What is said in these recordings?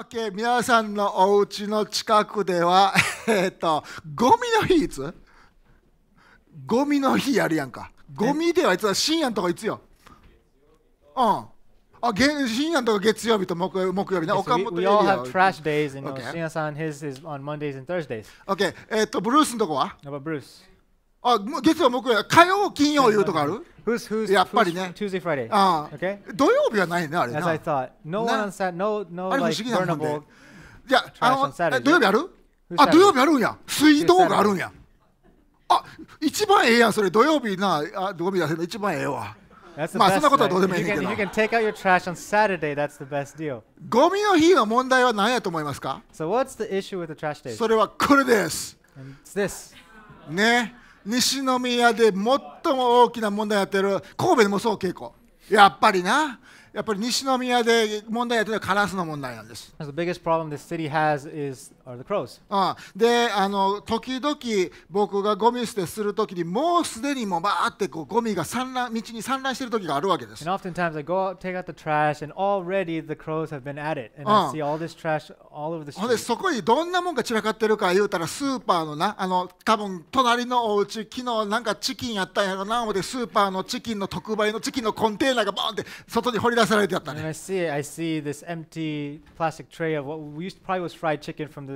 OK 皆さんのお家の近くでは えっとゴミの日いつ？ゴミの日やるやんか。ゴミではいつは深夜のとこいつよ。うん。あげ深夜のとこ月曜日と木曜木曜日な Okay, so 岡 we, 本 we エリ all ア have trash days, and Okay. Shinya-san, his is on Mondays and Thursdays. OK えっとブルースのとこは？How about Bruce? あ月曜木曜火曜金曜いうとこある？Who's who's, やっぱりね。Tuesday, Friday? あ Okay. 土曜日はないねあれ As な I thought, no one on Sat, no no あれ不 like 思議なもんで burnable. じゃあ、あ Trash on の Saturday. え土曜日あるあ、Saturday? 土曜日あるんや。水道があるんや。あ、一番ええやん、それ土曜日な、あ、ゴミ出せるの一番ええわ。That's the まあ best. そんなことは?どうでも If いい you ねん can, け if ど you can take out your trash on Saturday, that's the best deal. ゴミの日の問題は何やと思いますか So what's the issue with the trash days? それはこれです。It's this. ね。西宮で最も大きな問題やってる神戸でもそう傾向。やっぱりな。やっぱり西宮で問題やってるのはカラスの問題なんです。The biggest problem the city has is are the crows. うん、であの時々僕がゴミ捨てするときにもうすでにもうバーってこうゴミが散乱道に散乱してる時があるわけです And。oftentimes I go out, take out the trash, and already the crows have been at it. And Uh. I see all this trash all over the ほんで street. そこにどんなもんが散らかってるか言うたらスーパーのなあの多分隣のお家昨日なんかチキンやったんやろな思ってスーパーのチキンの特売のチキンのコンテーナがボーンって外に掘り出されてやった And ね I see. I see this empty plastic tray of what we used probably was fried chicken from the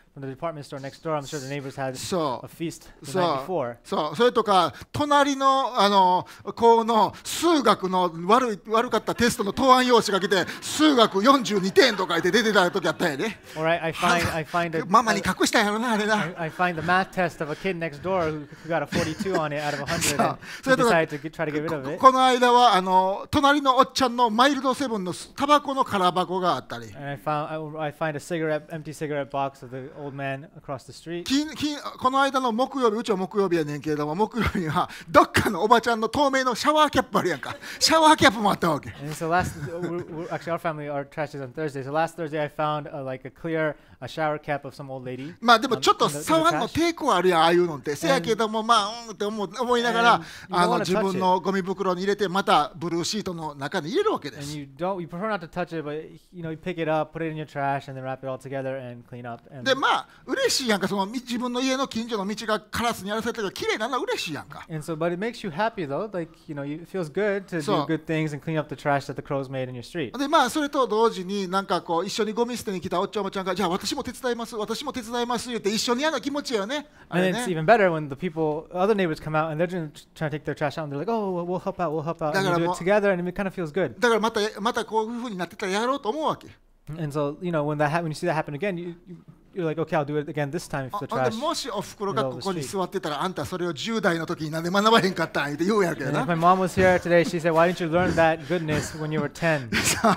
from the department store next door. I'm sure the neighbors had そ a う feast the そ night う before. そうそれとか隣のあの子の数学の悪い悪かったテストの答案用紙が来て数学42点とか言って出てた時あったんやね Or I, I find I find a, ママに隠したんやろなあれな I, I find the math test of a kid next door who, who got a 42 on it out of 100 and So- he decided to try to get rid of こ it. この間はあの隣のおっちゃんのマイルドセブンのタバコの空箱があったり And I found I, I find a cigarette empty cigarette box of the old man across the street. ききこの間の木曜日うちは木曜日やねんけれども木曜日にはどっかのおばちゃんの透明のシャワーキャップあるやんかシャワーキャップもあったわけ And so last, we're, we're, actually our family, our trash is on Thursday. So last Thursday I found uh, like a clear a shower cap of some old lady. まあでもちょっと触んの.抵抗あるやんああいうのってせやけどもまあうんって思う思いながら And あの自分のゴミ袋に入れてまたブルーシートの中に入れるわけで And す you don't, you prefer not to touch it, but you know, you pick it up, put it in your trash, and then wrap it all together and clean up. And でまあ嬉しいやんかそのみ自分の家の近所の道がカラスにやらされてるから綺麗なのは嬉しいやんか And so, but it makes you happy though. Like, you know, it feels good to do good things and clean up the trash that the crows made in your street. でまあそれと同時になんかこう一緒にゴミ捨てに来たおっちゃんおばちゃんがじゃあ私も手伝います私も手伝います言って一緒にやるの気持ちいいよねあ And れ it's ね even better when the people, other neighbors come out and they're trying to, take their trash out and they're like, oh, well, help out, we'll help out. And you do it together and it kind of feels good. だからまたまたこういうふうになってたらやろうと思うわけ And so, you know, when that ha- when you see that happen again, you, you, you're like, okay, I'll do it again this time if あ the trash. もしおふくろがここに座ってたらあんたそれを10代の時になんで学ばへんかったん言って言うやけどな my mom was here today, she said, why didn't you learn that goodness when you were 10? そう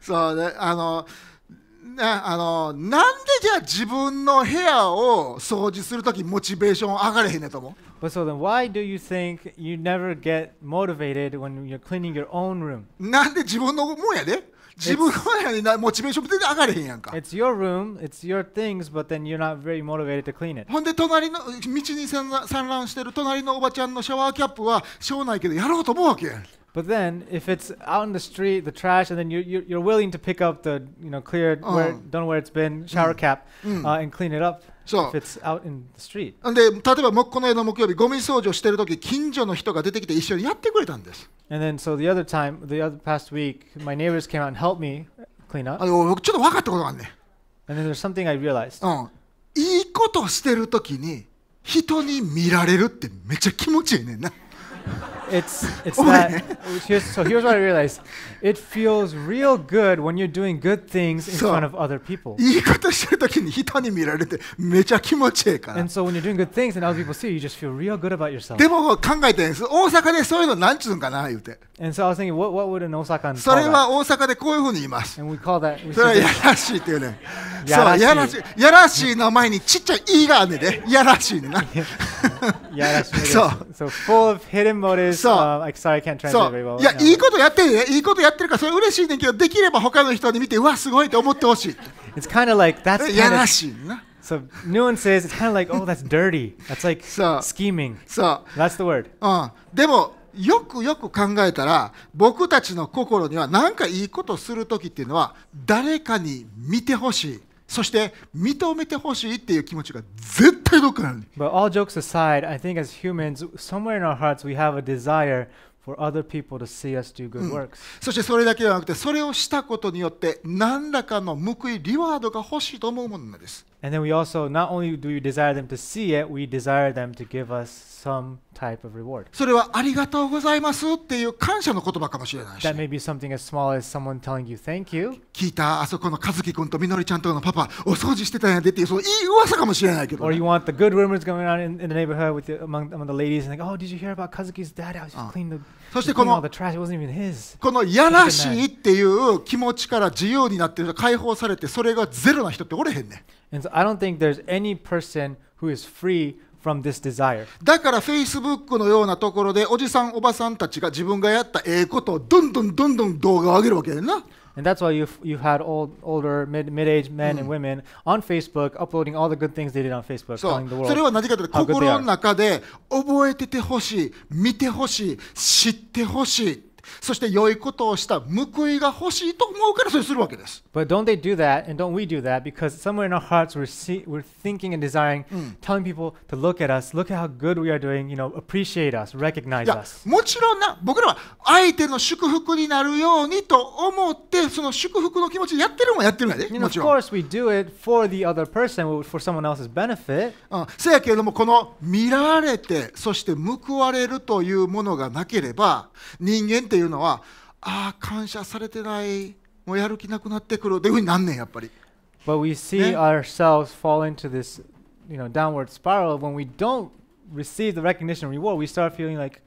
そうであのなあのなんでじゃあ自分の部屋を掃除する時モチベーション上がれへんねんと思う But so then, why do you think you never get motivated when you're cleaning your own room? なんで自分のもんやで自分の部屋になモチベーション全然上がれへんやんか It's your room, it's your things, but then you're not very motivated to clean it. ほんで隣の道に散乱散乱してる隣のおばちゃんのシャワーキャップはしょうないけどやろうと思うわけ But then, if it's out in the street, the trash, and then you, you, you're willing to pick up the, you know, cleared, where, Mm. don't where it's been, shower cap, Mm. uh, and clean it up So- if it's out in the street. ほんで例えばもこの間の木曜日ゴミ掃除をしてる時近所の人が出てきて一緒にやってくれたんです And then, so the other time, the other past week, my neighbors came out and helped me clean up. あの僕ちょっと分かったことがあるね And then there's something I realized. うんいいことしてる時に人に見られるってめっちゃ気持ちいいねんな It's it's Oh, that. yeah. Here's, so here's what I realized. It feels real good when you're doing good things in So- front of other people. いいことしてる時に人に見られてめちゃ気持ちいいから And so when you're doing good things and other people see you, you just feel real good about yourself. でも考えてんです大阪でそういうのなんちゅうんかな言うて And so I was thinking, what, what would an Osakan そ call れ that? は大阪でこういうふうに言います And we call that. We それは say や this- らしいっていうねやらしいそうやらしいやらしいの前にちっちゃい「い」があんねんでやらしいねんな yeah, that's what it is. So- so full of hidden motives. So- uh, like, sorry, I can't そ translate very う well. いや now. いいことやってるねいいことやってるからそれ嬉しいねんけどできれば他の人に見てうわすごいって思ってほしい It's kind of like that's や kind ら of. しいな So nuances. It's kind of like, oh, that's dirty. That's like So- scheming. そう That's the word. うん、でもよくよく考えたら僕たちの心には何かいいことする時っていうのは誰かに見てほしいそして認めてほしいっていう気持ちが絶対どっかにあるね But all jokes aside, I think as humans, somewhere in our hearts, we have a desire for other people to see us do good works. そしてそれだけではなくてそれをしたことによって何らかの報いリワードが欲しいと思うものなんです And then we also, not only do we desire them to see it, we desire them to give us some type of reward. それはありがとうございますっていう感謝の言葉かもしれないし That may be something as small as someone telling you thank you, 聞いたあそこの和樹君とみのりちゃんとのパパお掃除してたんやでっていうそのいい噂かもしれないけど or ね、you want the good rumors going on in, in the neighborhood with the, among, among the ladies, and like, oh, did you hear about Kazuki's dad? I was just Ah. cleaning the, そしてこの the trash. It wasn't even his. このやらしいっていう気持ちから自由になって解放されてそれがゼロな人っておれへんねん And so I don't think there's any person who is free from this desire. だから Facebook のようなところでおじさんおばさんたちが自分がやったええことをどんどんどんどん動画を上げるわけやな And that's why you've, you've had old, older, mid, mid-aged men and women on Facebook uploading all the good things they did on Facebook, そ telling う the それ world. は何かというと how good they 心 are. の中で覚えててほしい見てほしい知ってほしいそして良いことをした報いが欲しいと思うからそれするわけです But don't they do that, and don't we do that? Because somewhere in our hearts we're, see, we're thinking and desiring, telling people to look at us, look at how good we are doing, you know, appreciate us, い recognize や us. もちろんな僕らは相手の祝福になるようにと思ってその祝福の気持ちでやってるのはやってるんやで You know, も of ちろん course, we do it for the other person, for someone else's benefit. うん、せやけれどもこの見られてそして報われるというものがなければ人間っていうのはああ感謝されてないもうやる気なくなってくるっていうふうになんねんやっぱり But we see ourselves fall into this, you know, downward spiral when we don't receive the recognition and reward. We start feeling like,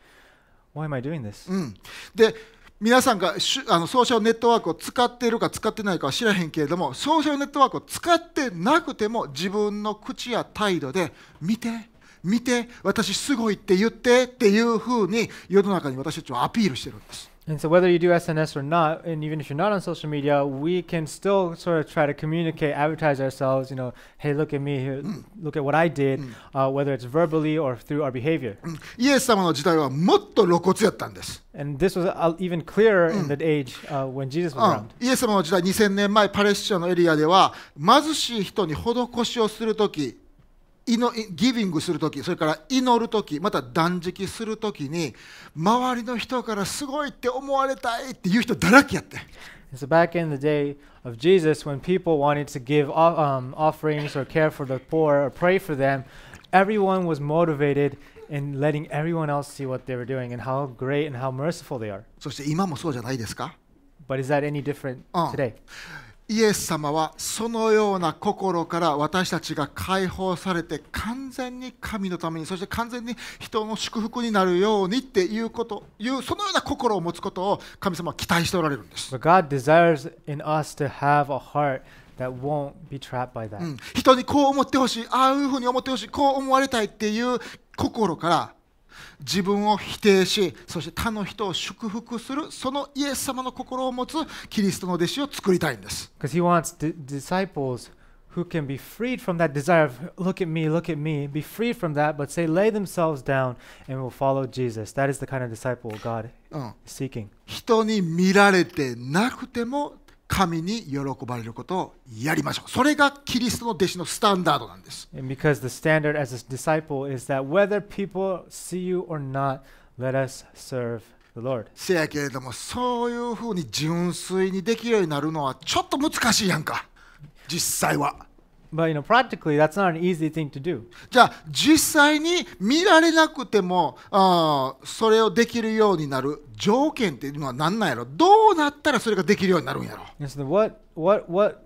why am I doing this? うん、で皆さんがあのソーシャルネットワークを使っているか使ってないかは知らへんけれどもソーシャルネットワークを使ってなくても自分の口や態度で見て見て私すごいって言ってっていうふうに世の中に私たちはアピールしてるんです And so, whether you do SNS or not, and even if you're not on social media, we can still sort of try to communicate, advertise ourselves. You know, hey, look at me, here, look at what I did, uh, whether it's verbally or through our behavior. うんイエス様の時代はもっと露骨やったんです、And this was uh, even clearer in the age uh, when Jesus う was ん around. イエス様の時代2000年前パレスチナのエリアでは貧しい人に施しをするときギビングするときそれから祈るときまた断食するときに周りの人からすごいって思われたいっていう人だらけやって so back in the day of Jesus, when people wanted to give um, offerings or care for the poor or pray for them, everyone was motivated in letting everyone else see what they were doing and how great and how merciful they are. そして今もそうじゃないですか But is that any different Oh. today? イエス様はそのような心から私たちが解放されて完全に神のためにそして完全に人の祝福になるようにっていうこというそのような心を持つことを神様は期待しておられるんです、God desires in us to have a heart that won't be trapped by that. うん、人にこう思ってほしいああいうふうに思ってほしいこう思われたいっていう心から自分を否定しそして他の人を祝福するそのイエス様の心を持つキリストの弟子を作りたいんです Because He wants di- disciples who can be freed from that desire of, look at me, look at me, be freed from that, but say, lay themselves down and will follow Jesus. That is the kind of disciple God うん、is seeking. 人に見られてなくても神に喜ばれることをやりましょうそれがキリストの弟子のスタンダードなんです because the standard as a disciple is that whether people see you or not, let us serve the Lord. せやけれどもそういうふうに純粋にできるようになるのはちょっと難しいやんか実際は But you know, practically, that's not an easy thing to do. じゃあ実際に見られなくてもあーそれをできるようになる条件っていうのは何なんやろ？どうなったらそれができるようになるんやろ？And so, what, what, what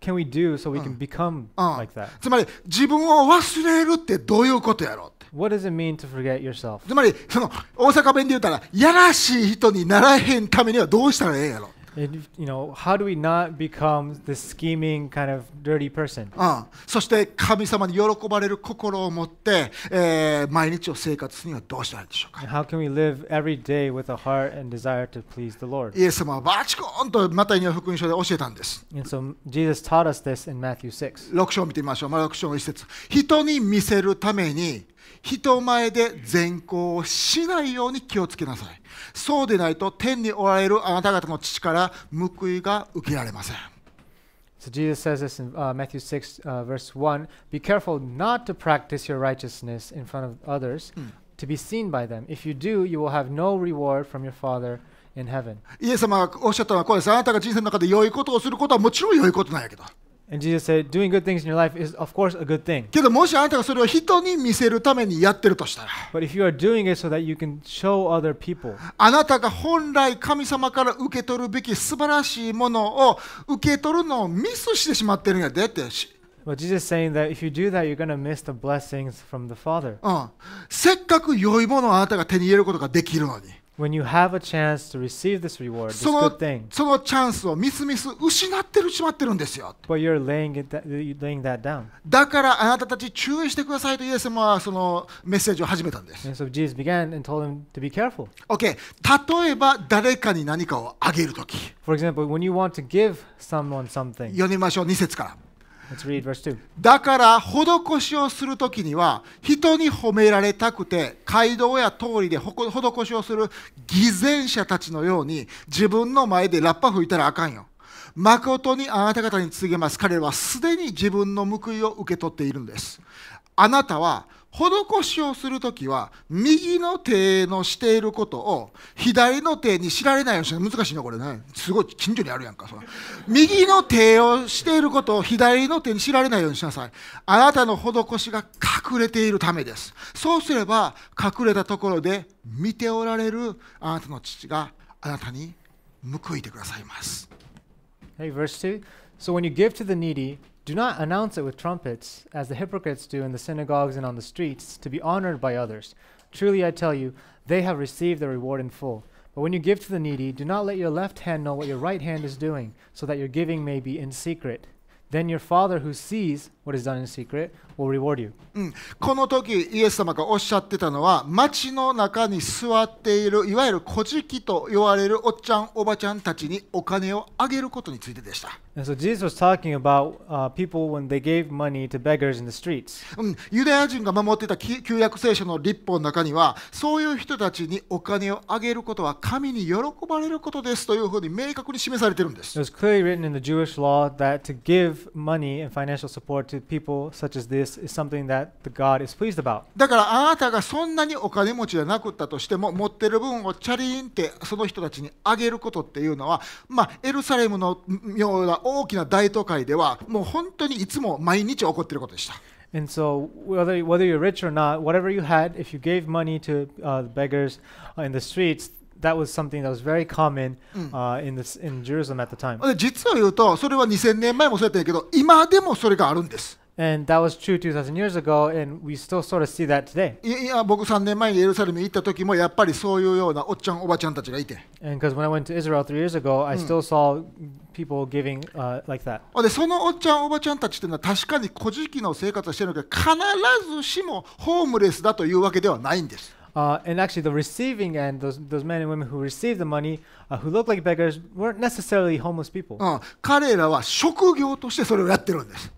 can we do so we can become うん like that? つまり自分を忘れるってどういうことやろ？って What does it mean to forget yourself? つまりその大阪弁で言うたらやらしい人にならへんためにはどうしたらええんやろ？And, you know, how do we not become this scheming kind of dirty person? うん、そして神様に喜ばれる心を持って、えー毎日を生活するにはどうしたらいいでしょうか how can we live every day with a heart and desire to please the Lord? イエス様はバチコーンとマタイの福音書で教えたんです。And so Jesus taught us this in Matthew 6. 6章を見てみましょう。まあ、6章の一節。人に見せるために、人前で善行をしないように気をつけなさい。そうでないと天におられるあなた方の父から報いが受けられません。So Jesus says this in uh, Matthew 6, uh, verse 1 Be careful not to practice your righteousness in front of others to be seen by them. If you do, you will have no reward from your Father in heaven. イエス様がおっしゃったのはこうです。あなたが人生の中で良いことをすることはもちろん良いことなんやけど。And Jesus said, Doing good things in your life is, of course, a good thing. けどもしあなたがそれを人に見せるためにやってるとしたら、But if you are doing it so that you can show other people, あなたが本来神様から受け取るべき素晴らしいものを受け取るのをミスしてしまってるんやでって。し but Jesus is saying that if you do that, you're going to miss the blessings from the Father. うん、せっかく良いものをあなたが手に入れることができるのに When you have a chance to receive this reward, this その good thing, そのチャンスをミスミス失ってるしまってるんですよ but you're laying, it you're laying that down. だからあなたたち注意してくださいとイエス様はそのメッセージを始めたんです And so Jesus began and told him to be careful. OK 例えば誰かに何かをあげるとき For example, when you want to give someone something, 読みましょう2節からだから施しをするときには人に褒められたくて街道や通りで施しをする偽善者たちのように自分の前でラッパ吹いたらあかんよ。誠にあなた方に告げます。彼らはすでに自分の報いを受け取っているんです。あなたは施しをするときは右の手のしていることを左の手に知られないようにしない。難しいなこれね。すごい近所にあるやんかそれ右の手をしていることを左の手に知られないようにしなさい。あなたの施しが隠れているためです。そうすれば隠れたところで見ておられるあなたの父があなたに報いてくださいます。Hey, verse 2. So when you give to the needy, do not announce it with trumpets, as the hypocrites do in the synagogues and on the streets, to be honored by others. Truly I tell you, they have received their reward in full. But when you give to the needy, do not let your left hand know what your right hand is doing, so that your giving may be in secret. Then your Father who sees what is done in secret will reward you. うん、この時イエス様がおっしゃってたのは街の中に座っているいわゆる小敷と言われるおっちゃんおばちゃんたちにお金をあげることについてでした、so Jesus was talking about uh, people when they gave money to beggars in the streets. うん、ユダヤ人が守っていたき旧約聖書の立法の中にはそういう人たちにお金をあげることは神に喜ばれることですというふうに明確に示されているんです It was clearly written in the Jewish law that to give money and financial support to people such as this is something that the God is pleased about. だからあなたがそんなにお金持ちじゃなくったとしても持ってる分をチャリンってその人たちにあげることっていうのは、まあ、エルサレムのような大きな大都会ではもう本当にいつも毎日起こっていることでした。And so, whether, whether you're rich or not, whatever you had, if you gave money to uh, beggars uh, in the streets, that was something that was very common uh, in, this, in Jerusalem at the time. で実を言うとそれは2000年前もそうやったんやけど今でもそれがあるんです。And that was true 2,000 years ago, and we still sort of see that today. いいや僕3年前にエルサレムに行った時もやっぱりそういうようなおっちゃんおばちゃんたちがいて And because when I went to Israel three years ago, I still saw people giving uh, like that. でそのおっちゃんおばちゃんたちっていうのは確かに古事記の生活をしてるけど必ずしもホームレスだというわけではないんです。Uh, and actually, the receiving end, those, those men and women who received the money, uh, who looked like beggars, weren't necessarily homeless people. うん、彼らは職業としてそれをやってるんです。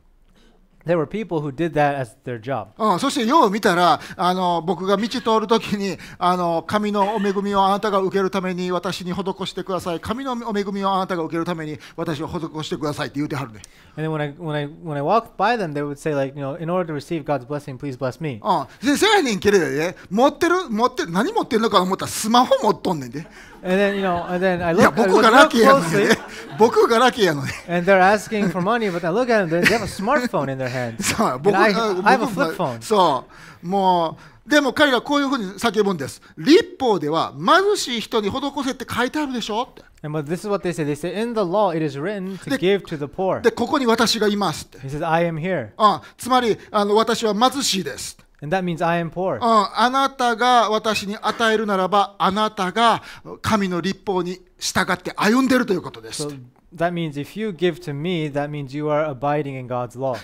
There were people who did that as their job. うん、そしてよう見たらあの僕が道通るときにあの神のお恵みをあなたが受けるために私に施してください神のお恵みをあなたが受けるために私を施してくださいって言うてはるね、And then when I when I when I walked by them, they would say like, you know, in order to receive God's blessing, please bless me. うん、でせやねんけれどね持ってる持ってる何持ってるのか思ったらスマホ持っとんねんで And then you know, and then I いや look, I 僕 look が real ラッキーやのに closely, ね僕がラッキーやのに and they're asking for money, but then I look at them, they they have a smartphone in their hands. そう And 僕 I, あ I have a 僕 flip phone. そうもう でも彼らこういうふうに叫ぶんです立法では貧しい人に施せって書いてあるでしょって And but this is what they say. They say, in the law, it is written to give to the poor. でここに私がいますって He says, I am here, うん、つまりあの私は貧しいです、and that means I am poor. うん、あなたが私に与えるならばあなたが神の立法に従って歩んでいるということです。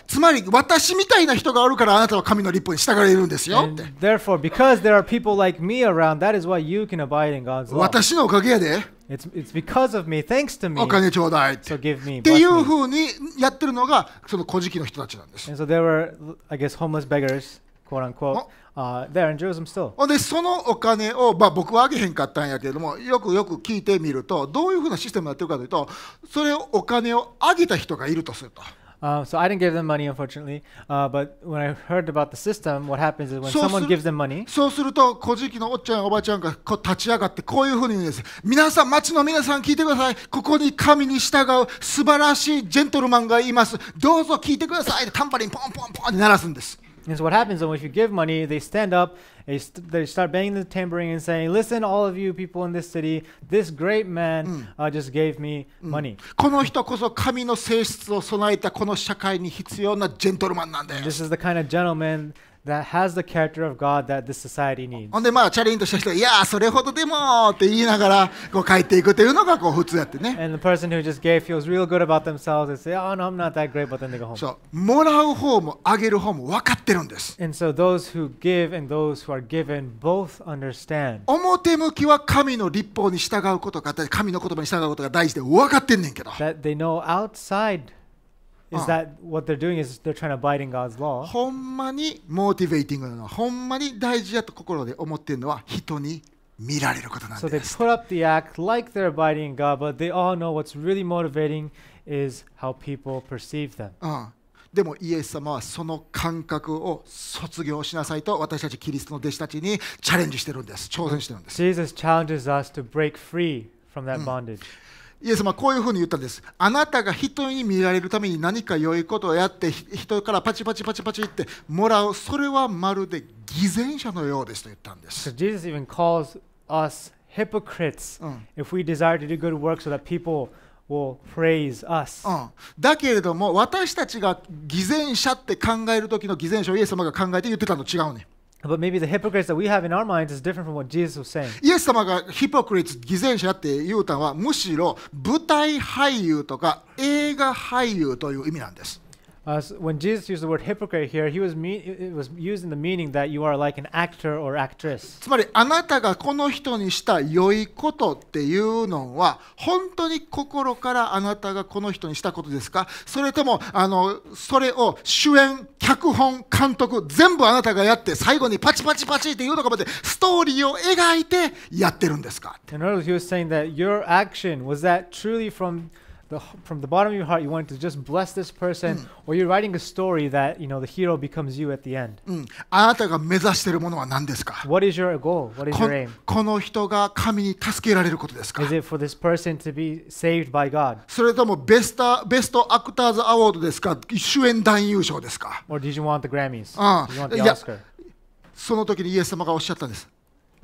つまり私みたいな人があるからあなたは神の立法に従えるんですよって。私のおかげで。お金ちょうだいって。っていうふうにやってるのがその古事記の人たちなんです。Uh, there in Jerusalem still. ほんでそのお金を、まあ、僕はあげへんかったんやけれどもよくよく聞いてみるとどういうふうなシステムになってるかというとそれをお金をあげた人がいるとすると。Uh, so I didn't give them money, unfortunately. Uh, but when I heard about the system, what happens is when So someone sir- gives them money, そうすると古事記のおっちゃんおばちゃんがこう立ち上がってこういうふうに言うんです。皆さん町の皆さん聞いてください。ここに神に従う素晴らしいジェントルマンがいます。どうぞ聞いてください。タンバリンポンポンポンって鳴らすんです and so what happens is if you give money, they stand up, they, st- they start banging the tambourine and saying, "Listen, all of you people in this city, this great man uh, just gave me money." この人こそ神の性質を備えたこの社会に必要なジェントルマンなんで This す is the kind of gentleman that has the character of God that this society needs. ほんでまあチャレンジした人がいやーそれほどでもって言いながらこう帰っていくというのがこう普通やってね And the person who just gave feels real good about themselves and say, "Oh no, I'm not that great," but then they go home. そうもらう方もあげる方も分かってるんです And so those who give and those who are given both understand 表向きは神の立法に従うことが神の言葉に従うことが大事で分かってんねんけど that they know outside is Ah. that what they're doing is they're trying to abide in God's law. ほんまにモチベーティングなのはほんまに大事やと心で思ってるのは人に見られることなん So they です put up the act like they're abiding in God, but they all know what's really motivating is how people perceive them. うん、でもイエス様はその感覚を卒業しなさいと私たちキリストの弟子たちにチャレンジしてるんです挑戦してるんです Jesus challenges us to break free from that bondage. イエス様はこういうふうに言ったんです。あなたが人に見られるために何か良いことをやってひ人からパチパチパチパチってもらう。それはまるで偽善者のようですと言ったんで So す、Jesus even calls us hypocrites うん。if we desire to do good work so that people will praise us. うん、だけれども私たちが偽善者って考える時の偽善者をイエス様が考えて言ってたの違うね But maybe the hypocrites that we have in our minds is different from what Jesus was saying. イエス様がヒポクリッツ偽善者って言うたのはむしろ舞台俳優とか映画俳優という意味なんです Uh, so when Jesus used the word hypocrite here, he was me- it was used in the meaning that you are like an actor or actress. つまりあなたがこの人にした良いことっていうのは本当に心からあなたがこの人にしたことですかそれともあのそれを主演脚本監督全部あなたがやって最後にパチパチパチっていうところまでストーリーを描いてやってるんですか In other words, he was saying that your action was that truly from the from the bottom of your heart you wanted to just bless this person, or you're writing a story that you know the hero becomes you at the end. うん、あなたが目指しているものは何ですか What is your goal? What is こ your aim? この人が神に助けられることですか Is it for this person to be saved by God, それともベスタベストアクターズアワードですか主演男優賞ですか or did you want the Grammys? Ah, Did you want the. Oscar? その時にイエス様がおっしゃったんです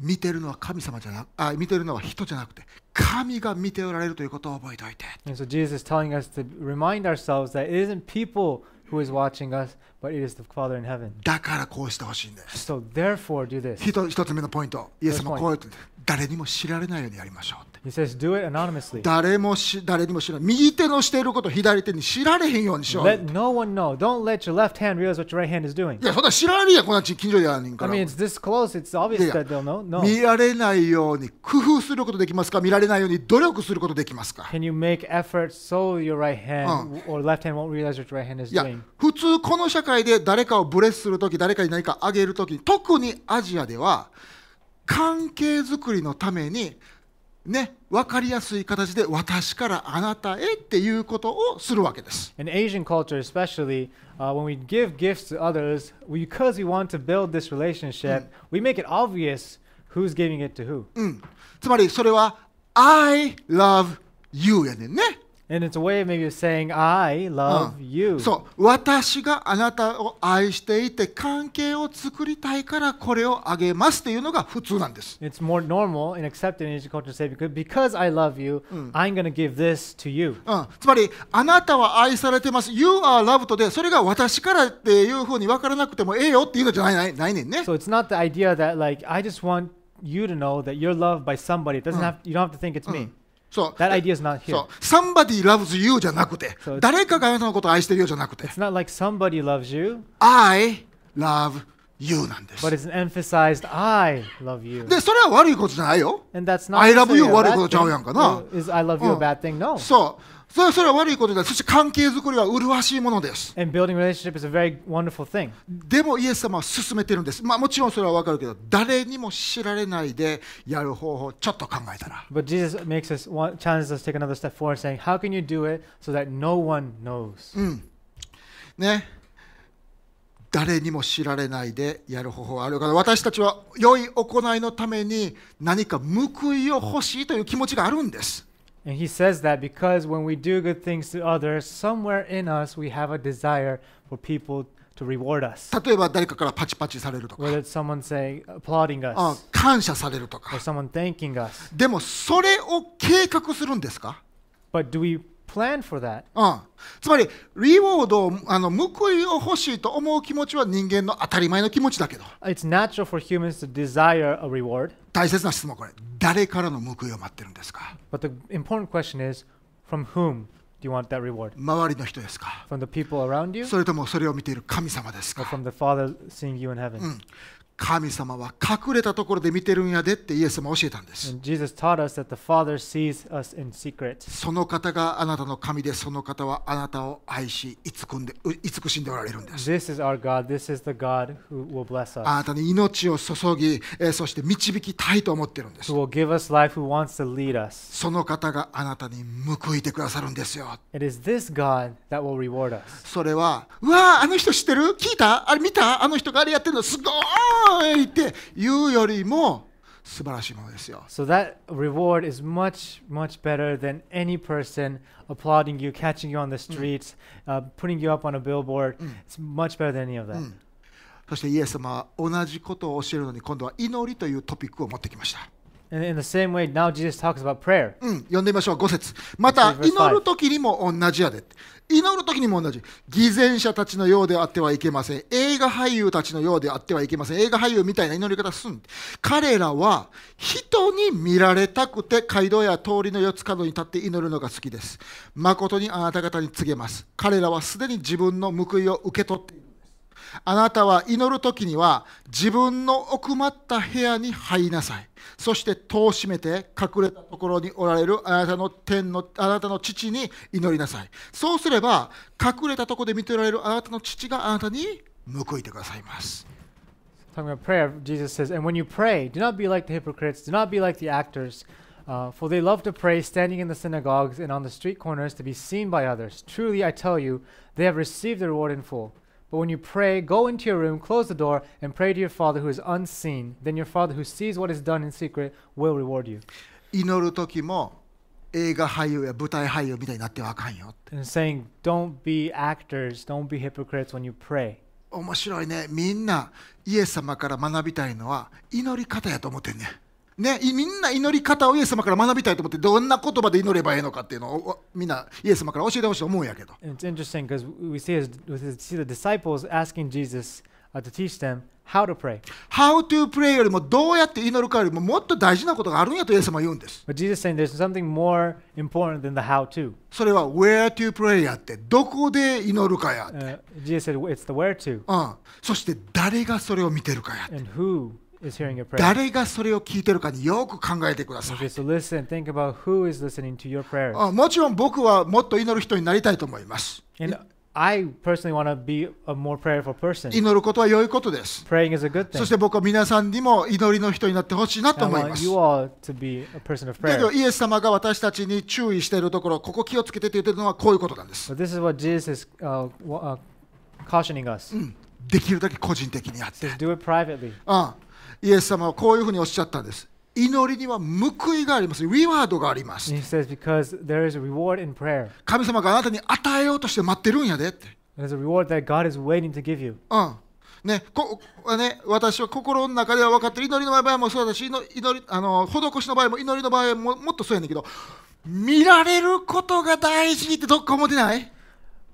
見てるのは神様じゃなあ見てるのは人じゃなくて神が見ておられるということを覚えておいて And so Jesus is telling us to remind ourselves that it isn't people who is watching us, but it is the Father in heaven. だからこうしてほしいんです So therefore, do this. 一一つ目のポイントイエス様 First point. こう言って誰にも知られないようにやりましょうって He says, do it anonymously. 誰もし誰にも知らない右手のしていることを左手に知られへんようにしよう Let no one know. Don't let your left hand realize what your right hand is doing. いやそんな知られるやんこんな近所でやねんか I ら mean, it's this close. It's obvious that they'll know. No. 見られないように工夫することできますか見られないように努力することできますか Can you make effort so your right hand Uh. or left hand won't realize what your right hand is いや doing? 普通この社会で誰かをブレスするとき誰かに何かあげるとき特にアジアでは関係づくりのためにね分かりやすい形で私からあなたへっていうことをするわけです。In Asian culture, especially, uh, when we give gifts to others, because we want to build this relationship, we make it obvious who's giving it to who. うん、つまりそれは I love you やねんね。And it's a way maybe of saying, I love you. そう私があなたを愛していて関係を作りたいからこれをあげますっていうのが普通なんです。It's more normal and accepted in Asian culture to say, because I love you, I'm going to give this to you. うん、つまりあなたは愛されてます You are loved でそれが私からっていうふうに分からなくてもええよっていうのじゃないないないねんね。So it's not the idea that, like, I just want you to know that you're loved by somebody. It doesn't have, you don't have to think it's me. そう That idea is not そ here. う somebody loves you じゃなくてそう誰かがあなたのことを愛してるよじゃなくて It's not like somebody loves you, I love you なんです but it's emphasized, I love you. でそれは悪いことじゃないよ And that's not I love you a 悪いことちゃうやん.かな Is I love you a うん bad thing? No. そうそれ,それ悪いことです。そして関係づくりは麗しいものです。でもイエス様は進めてるんです。まもちろんそれはわかるけど、誰にも知られないでやる方法ちょっと考えたら。Saying, How can you do it so that no うん。ね。誰にも知られないでやる方法あるから私たちは良い行いのために何か報いを欲しいという気持ちがあるんです。And he says that because when we do good things to others, somewhere in us we have a desire for people to reward us. 例えば誰かからパチパチされるとか Whether it's someone saying applauding あ us 感謝されると or か someone thanking us. でもそれを計画するんですか But do we plan for that? うん、つまりリウォードをあの報いを欲しいと思う気持ちは人間の当たり前の気持ちだけど It's natural for humans to desire a reward, 大切な質問はこれ誰からの報いを待ってるんですか but the important question is from whom do you want that reward? 周りの人ですか From the people around you それともそれを見ている神様ですか from the Father seeing you in heaven? うん神様は隠れたところで見てるんやでってイエス様は教えたんです.その方があなたの神でその方はあなたを愛し慈んでう慈しんでおられるんです。あなたに命を注ぎ、えーそして導きたいと思ってるんです.その方があなたに報いてくださるんですよ.それは、うわあ、あの人知ってる？聞いた？あれ見た？あの人があれやってるのすごーいって言うよりも素晴らしいものですよ。So that reward is much, much better than any person applauding you, catching you on the streets, uh, putting you up on a billboard. It's much better than any of that. そしてイエス様は同じことを教えるのに今度は祈りというトピックを持ってきました。And in the same way, now Jesus talks about prayer. うん、読んでみましょう、5節また、祈る時にも同じやで。祈る時にも同じ。偽善者たちのようであってはいけません。映画俳優たちのようであってはいけません。映画俳優みたいな祈り方すん。彼らは人に見られたくて街道や通りの四つ角に立って祈るのが好きです。誠にあなた方に告げます。彼らはすでに自分の報いを受け取っている。あなたは祈るときには自分の奥まった部屋に入りなさい。そして戸を閉めて隠れたところにおられるあなたの天のあなたの父に祈りなさい。そうすれば隠れたところで見ておられるあなたの父があなたに報いてくださいます。Talking about prayer, Jesus says, And when you pray, do not be like the hypocrites, do not be like the actors, uh, for they love to pray standing in the synagogues and on the street corners to be seen by others. Truly, I tell you, they have received their reward in full. But when you pray, go into your room, close the door, and pray to your Father who is unseen. Then your Father who sees what is done in secret will reward you. 祈るときも映画俳優や舞台俳優みたいになってはあかんよ。 And saying, Don't be actors, don't be hypocrites when you pray. 面白いね。みんなイエス様から学びたいのは祈り方やと思ってんね。 ね、いみんな祈り方をイエス様から学びたいと思ってどんな言葉で祈ればいいのかっていうのをおみんなイエス様から教えてほしいと思うんやけど it's interesting because we see, his, see the disciples asking Jesus uh, to teach them how to pray. How to pray よりもどうやって祈るかよりももっと大事なことがあるんやとイエス様は言うんです But Jesus saying there's something more important than the how to. それは where to pray やってどこで祈るかやって、Uh, Jesus said it's the where to うん、そして誰がそれを見てるかやって and who 誰がそれを聞いてるかによく考えてください。もちろん僕はもっと祈る人になりたいと思います。祈ることは良いことです。そして僕は皆さんにも祈りの人になってほしいなと思います。You イエス様が私たちに注意しているところ、ここ気をつけてとているのはこういうことなんです。うん、できるだけ個人的にやって。So、イエス様はこういうふうにおっしゃったんです。祈りには報いがあります。リワードがあります.神様があなたに与えようとして待ってるんやでって。There's a reward that God is waiting to give you. うん。ね、こね、私は心の中では分かってる祈りの場合もそうだし、祈祈りあの施しの場合も祈りの場合ももっとそうやねんけど、見られることが大事ってどっか思ってない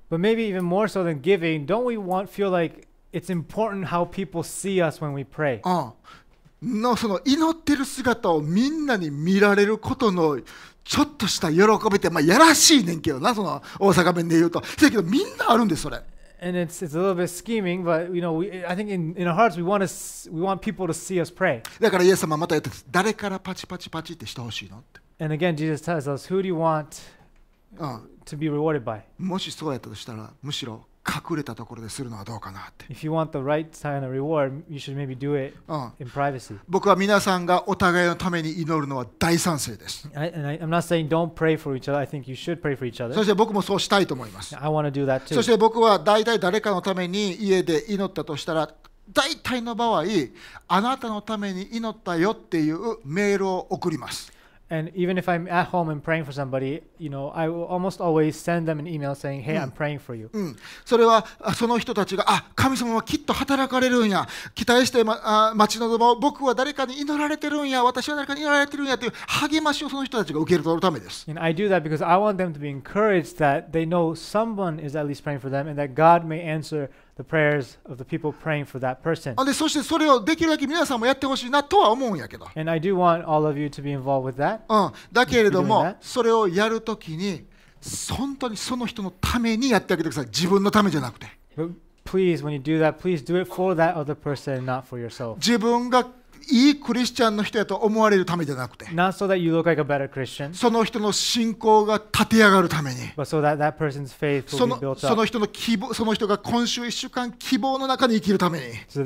？But maybe even more so than giving, don't we want feel like it's important how people see us when we pray? うん。のその祈ってる姿をみんなに見られることのちょっとした喜びって、まあ、やらしいねんけどな、その大阪弁で言うと。せやけどみんなあるんです、それ。And it's, it's a little bit scheming, but you know, we, I think in, in our hearts we want to we want people to see us pray. だからイエス様はまた言って誰からパチパチパチってしてほしいのって。And again, Jesus tells us, "Who do you want うん、to be rewarded by? もしそうやったとしたら、むしろ隠れたところでするのはどうかなって。僕は皆さんがお互いのために祈るのは大賛成です。そして僕もそうしたいと思います。そして僕は大体誰かのために家で祈ったとしたら、大体の場合、あなたのために祈ったよっていうメールを送ります。And even if I'm at home and praying for somebody, you know, I will almost always send them an email saying, "Hey, I'm praying for you." うん、それはあその人たちが、あ神様はきっと働かれるんや、期待して、ま、あ待ち望もう、僕は誰かに祈られてるんや、私は誰かに祈られてるんやという励ましをその人たちが受け取るためです。 And I do that because I want them to be encouraged that they know someone is at least praying for them and that God may answer The prayers of the people praying for that person. でそしてそれをできるだけ皆さんもやってほしいなとは思うんやけど。And I do want all of you to be involved with that. うん、だけれどもそれをやるときに、本当にその人のためにやってあげてください。自分のためじゃなくて。But please, when you do that, please do it for that other person, not for yourself. 自分がいいクリスチャンの人やと思われるためじゃなくて、so like、その人の信仰が立て上がるために、so、that that そ,のその人の希望その人が今週1週間希望の中に生きるために、so、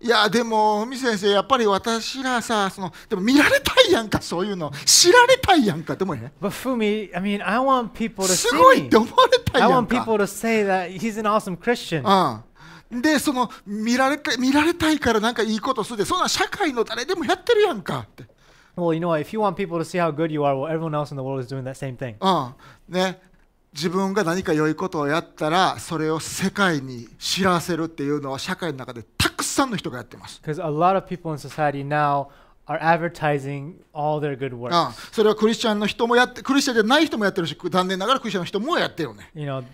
いやでも美先生やっぱり私がさそのでも見られたいやんかそういうの。知られたいやんかでもね but Fumi, I mean, I want people to すごいって思われたいやんか。I want people to say that he's an、awesome Christian. うん。でその見られた見られたいからなんかいいことするでそんなん社会の誰でもやってるやんかって、Well, you know? If you want people to see how good you are, well, everyone else in the world is doing that same thing. うんね、自分が何か良いことをやったらそれを世界に知らせるっていうのは社会の中でたくさんの人がやってます。Because a lot of people in society now are advertising all their good うん works.、それはクリスチャンの人もやってクリスチャンじゃない人もやってるし残念ながらクリスチャンの人もやってるよね。You know,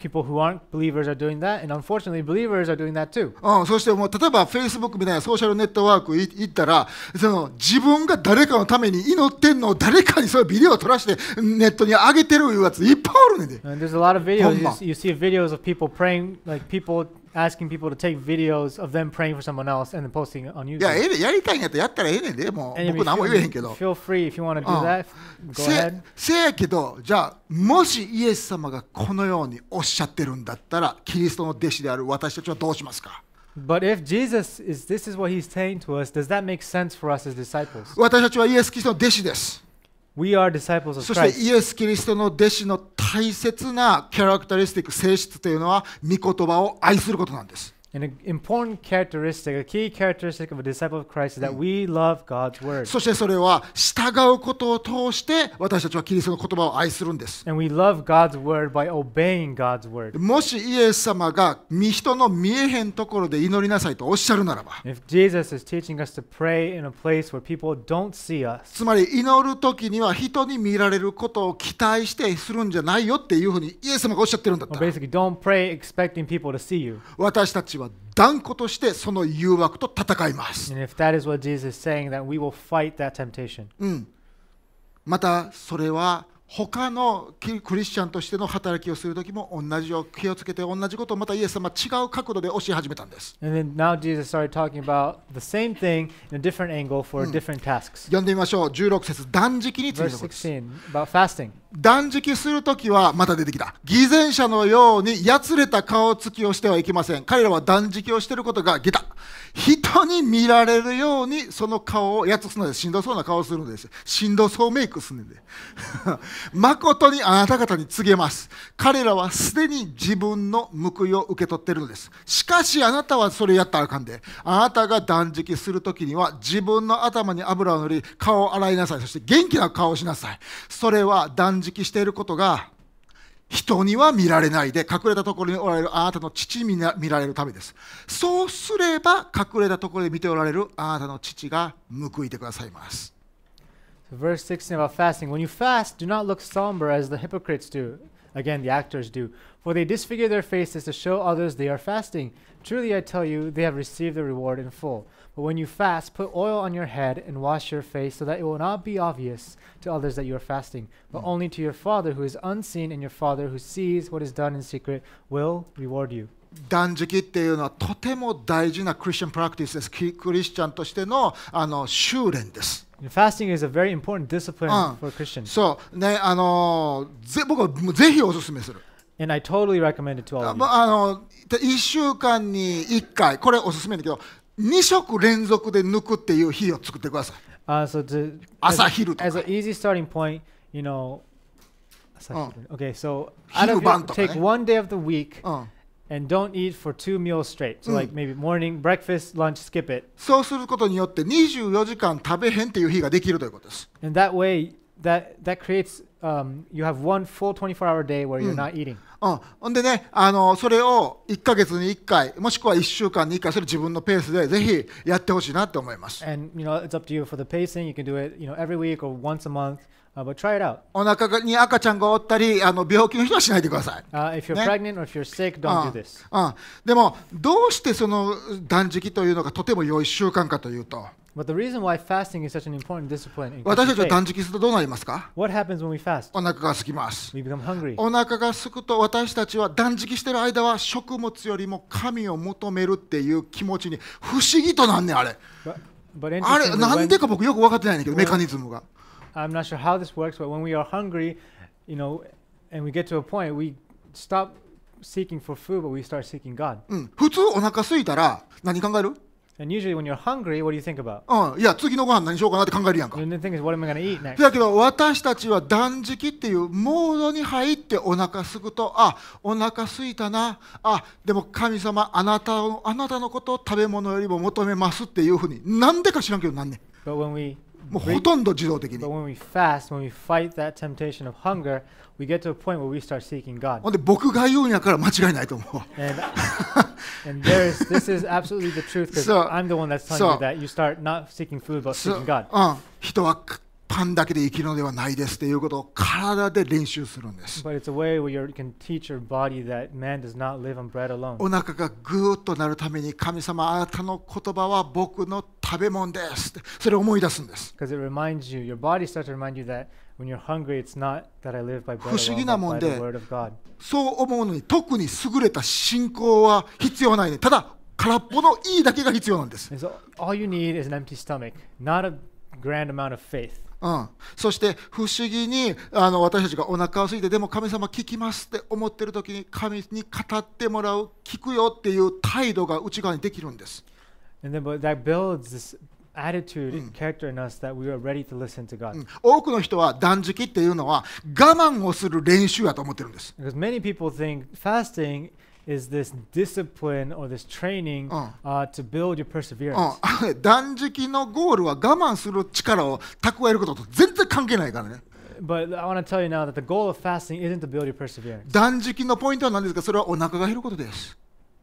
people who aren't believers are doing that, and unfortunately, believers are doing that too. うん、そしてもう例えば Facebook みたいなソーシャルネットワークい行ったらその自分が誰かのために祈ってんのを誰かにそのビデオを撮らしてネットに上げてるいうやついっぱいおるねんで。And there's a lot of videos. You, you see videos of people praying, like people asking people to take videos of them praying for someone else and then posting it on いや、え YouTube. えでやりたいんやったらやったらええねんで、もう And if 僕 you 何も feel, 言えへんけど。 feel free if you want to do Oh. that. Go せ ahead. せやけど、じゃあ、もしイエス様がこのようにおっしゃってるんだったら、キリストの弟子である私たちはどうしますか But if Jesus is, this is what he's saying to us, does that make sense for us as disciples? 私たちはイエス・キリストの弟子です。 We are disciples of そしてイエス・キリストの弟子の大切なキャラクタリスティック、性質というのは、御言葉を愛することなんです。An important characteristic, a key characteristic of a disciple of Christ is that we love God's word. そしてそれは、従うことを通して、私たちはキリストの言葉を愛するんです。And we love God's word by obeying God's word. もしイエス様が見人の見えへんところで祈りなさいとおっしゃるならば、If Jesus is teaching us to pray in a place where people don't see us, つまり祈る時には人に見られることを期待してするんじゃないよっていうふうにイエス様がおっしゃってるんだっ well, たら basically, don't pray expecting people to see you. 私たち断固としてその誘惑と戦います。うん、またそれは他のキクリスチャンとしての働きをする時も同じよ気をつけて同じことをまたイエス様は違う角度で教え始めたんです。And then now Jesus started talking about the same thing in a different angle for different tasks. 読んでみましょう。16節断食について Verse のことです。16 about fasting. 断食するときはまた出てきた。偽善者のようにやつれた顔つきをしてはいけません。彼らは断食をしていることが下駄人に見られるようにその顔をやつすのでしんどそうな顔をするのです。しんどそうメイクするんで。誠にあなた方に告げます。彼らはすでに自分の報いを受け取っているのです。しかしあなたはそれやったらあかんで。あなたが断食するときには自分の頭に油を塗り顔を洗いなさい。そして元気な顔をしなさい。それは断食していることが人には見られないで隠れたところにおられるあなたの父に見られるためですそうすれば隠れたところで見ておられるあなたの父が報いてくださいます So verse 16 about fasting. When you fast, do not look somber as the hypocrites do. Again, the actors do. For they disfigure their faces to show others they are fasting. Truly, I tell you, they have received the reward in full. But when you fast, put oil on your head and wash your face, so that it will not be obvious to others that you are fasting, but only to your Father who is unseen, and your Father who sees what is done in secret will reward you. 断食っていうのはとても大事なクリスチャンプラクティスです。キクリスチャンとしてのあの修練です。 And fasting is a very important discipline Uh. for Christians. そうね、あのぜ僕はもうぜひおすすめする。 And I totally recommend it to all あ of you. まああの1週間に1回、これおすすめだけど、 2食連続で抜くっていう日を作ってください。Uh, so to, 朝昼とか。as an easy starting point, you know, 朝うん。昼 okay, so out of 昼 your, 晩とかね。take one day of the week うん、and don't eat for two meals straight. So うん。like maybe morning, breakfast, lunch, skip it. そうすることによって24時間食べへんっていう日ができるということです。And that way, that that creates you have one full 24 hour day where you're not eating. うん、でねあの、それを1か月に1回、もしくは1週間に1回、それ自分のペースでぜひやってほしいなと思います。お腹に赤ちゃんがおったり、あの病気の人はしないでください。でも、どうしてその断食というのがとても良い習慣かというと。私たちは断食するとどうなりますか？お腹がすきます。お腹がすくと私たちは断食している間は食物よりも神を求めるっていう気持ちに不思議となんねあれ。あれ、なんでか僕よく分かってないんだけど、メカニズムが。うん、普通お腹すいたら何考える？And usually, when you're hungry, what do you think about? うん、いや次のご飯何しようかなって考えるやんか。Thing is, what am I to eat next? だけど私たちは断食っていうモードに入ってお腹すくとあお腹すいたなあでも神様あなたをあなたのことを食べ物よりも求めますっていうふうになんでか知らんけどなんね But when we んもうほとんど自動的に but when we fast, when we fight that temptation of hunger, we get to a point where we start seeking God. ほんで僕が言うんやから間違いないと思う And and there is this is absolutely the truth because So- I'm the one that's telling so- you that you start not seeking food but seeking God. うん、人はパンだけで生きるのではないですということを体で練習するんです。お腹がぐーっとなるために神様、あなたの言葉は僕の食べ物です。それを思い出すんです。不思議なもんで、そう思うのに特に優れた信仰は必要ないね。ただ、空っぽのいいだけが必要なんです。うん、そして不思議にあの私たちがお腹を空いてでも神様聞きますって思ってる時に神に語ってもらう聞くよっていう態度が内側にできるんです。多くの人は断食っていうのは我慢をする練習やと思ってるんです。Is this discipline or this training Uh. uh, to build your うん perseverance. あのね断食のゴールは我慢する力を蓄えることと全然関係ないからね。But I want to tell you now that the goal of fasting isn't to build your perseverance. 断食のポイントは何ですかそれはお腹が減ることです。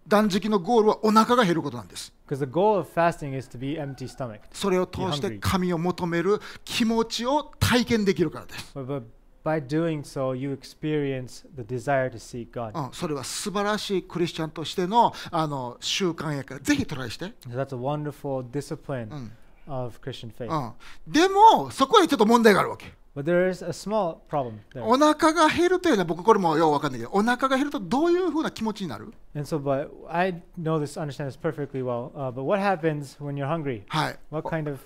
断食のゴールはお腹が減ることなんです。Because the goal of fasting is to be empty stomach. それを通して.神を求める気持ちを体験できるからです。But, but by doing so, you experience the desire to seek God. うん、それは素晴らしいクリスチャンとしてのあの習慣やからぜひトライして。So that's a wonderful discipline うん of Christian faith. うん、でもそこにちょっと問題があるわけ。But there is a small problem there. お腹が減るというのは僕これもようわかんないけどお腹が減るとどういうふうな気持ちになる And so, but I know this, understand this perfectly well. Uh, but what happens when you're hungry? はい。What kind of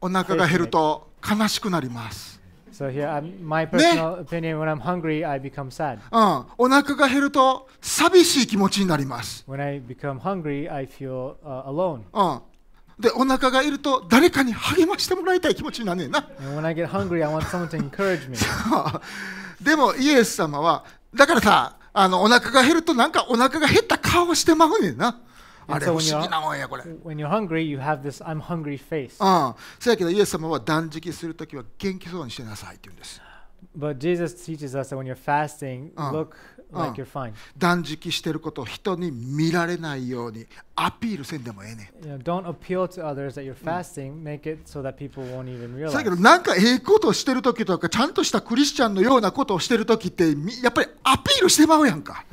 お腹が減ると悲しくなります。So here, I'm, my personal opinion: when I'm hungry, I become sad. うん。お腹が減ると寂しい気持ちになります。When I become hungry, I feel uh, alone. うん。で、お腹がいると誰かに励ましてもらいたい気持ちになんねんな。And when I get hungry, I want someone to encourage me. でもイエス様は、だからさ、あのお腹が減るとなんかお腹が減った顔してまうねんな。あれ不思議なもんやこれ。うん。When you're hungry, you have this "I'm hungry" face. そやけどイエス様は断食するときは元気そうにしてなさいって言うんです。But Jesus teaches us that when you're fasting, Uh. look like you're fine. 断食してることを人に見られないようにアピールせんでもええね You know, don't appeal to others that you're fasting. Make it so that people won't even ん。realize. だけどなんかええことをしてる時とかちゃんとしたクリスチャンのようなことをしてる時ってみやっぱりアピールしてまうやんか。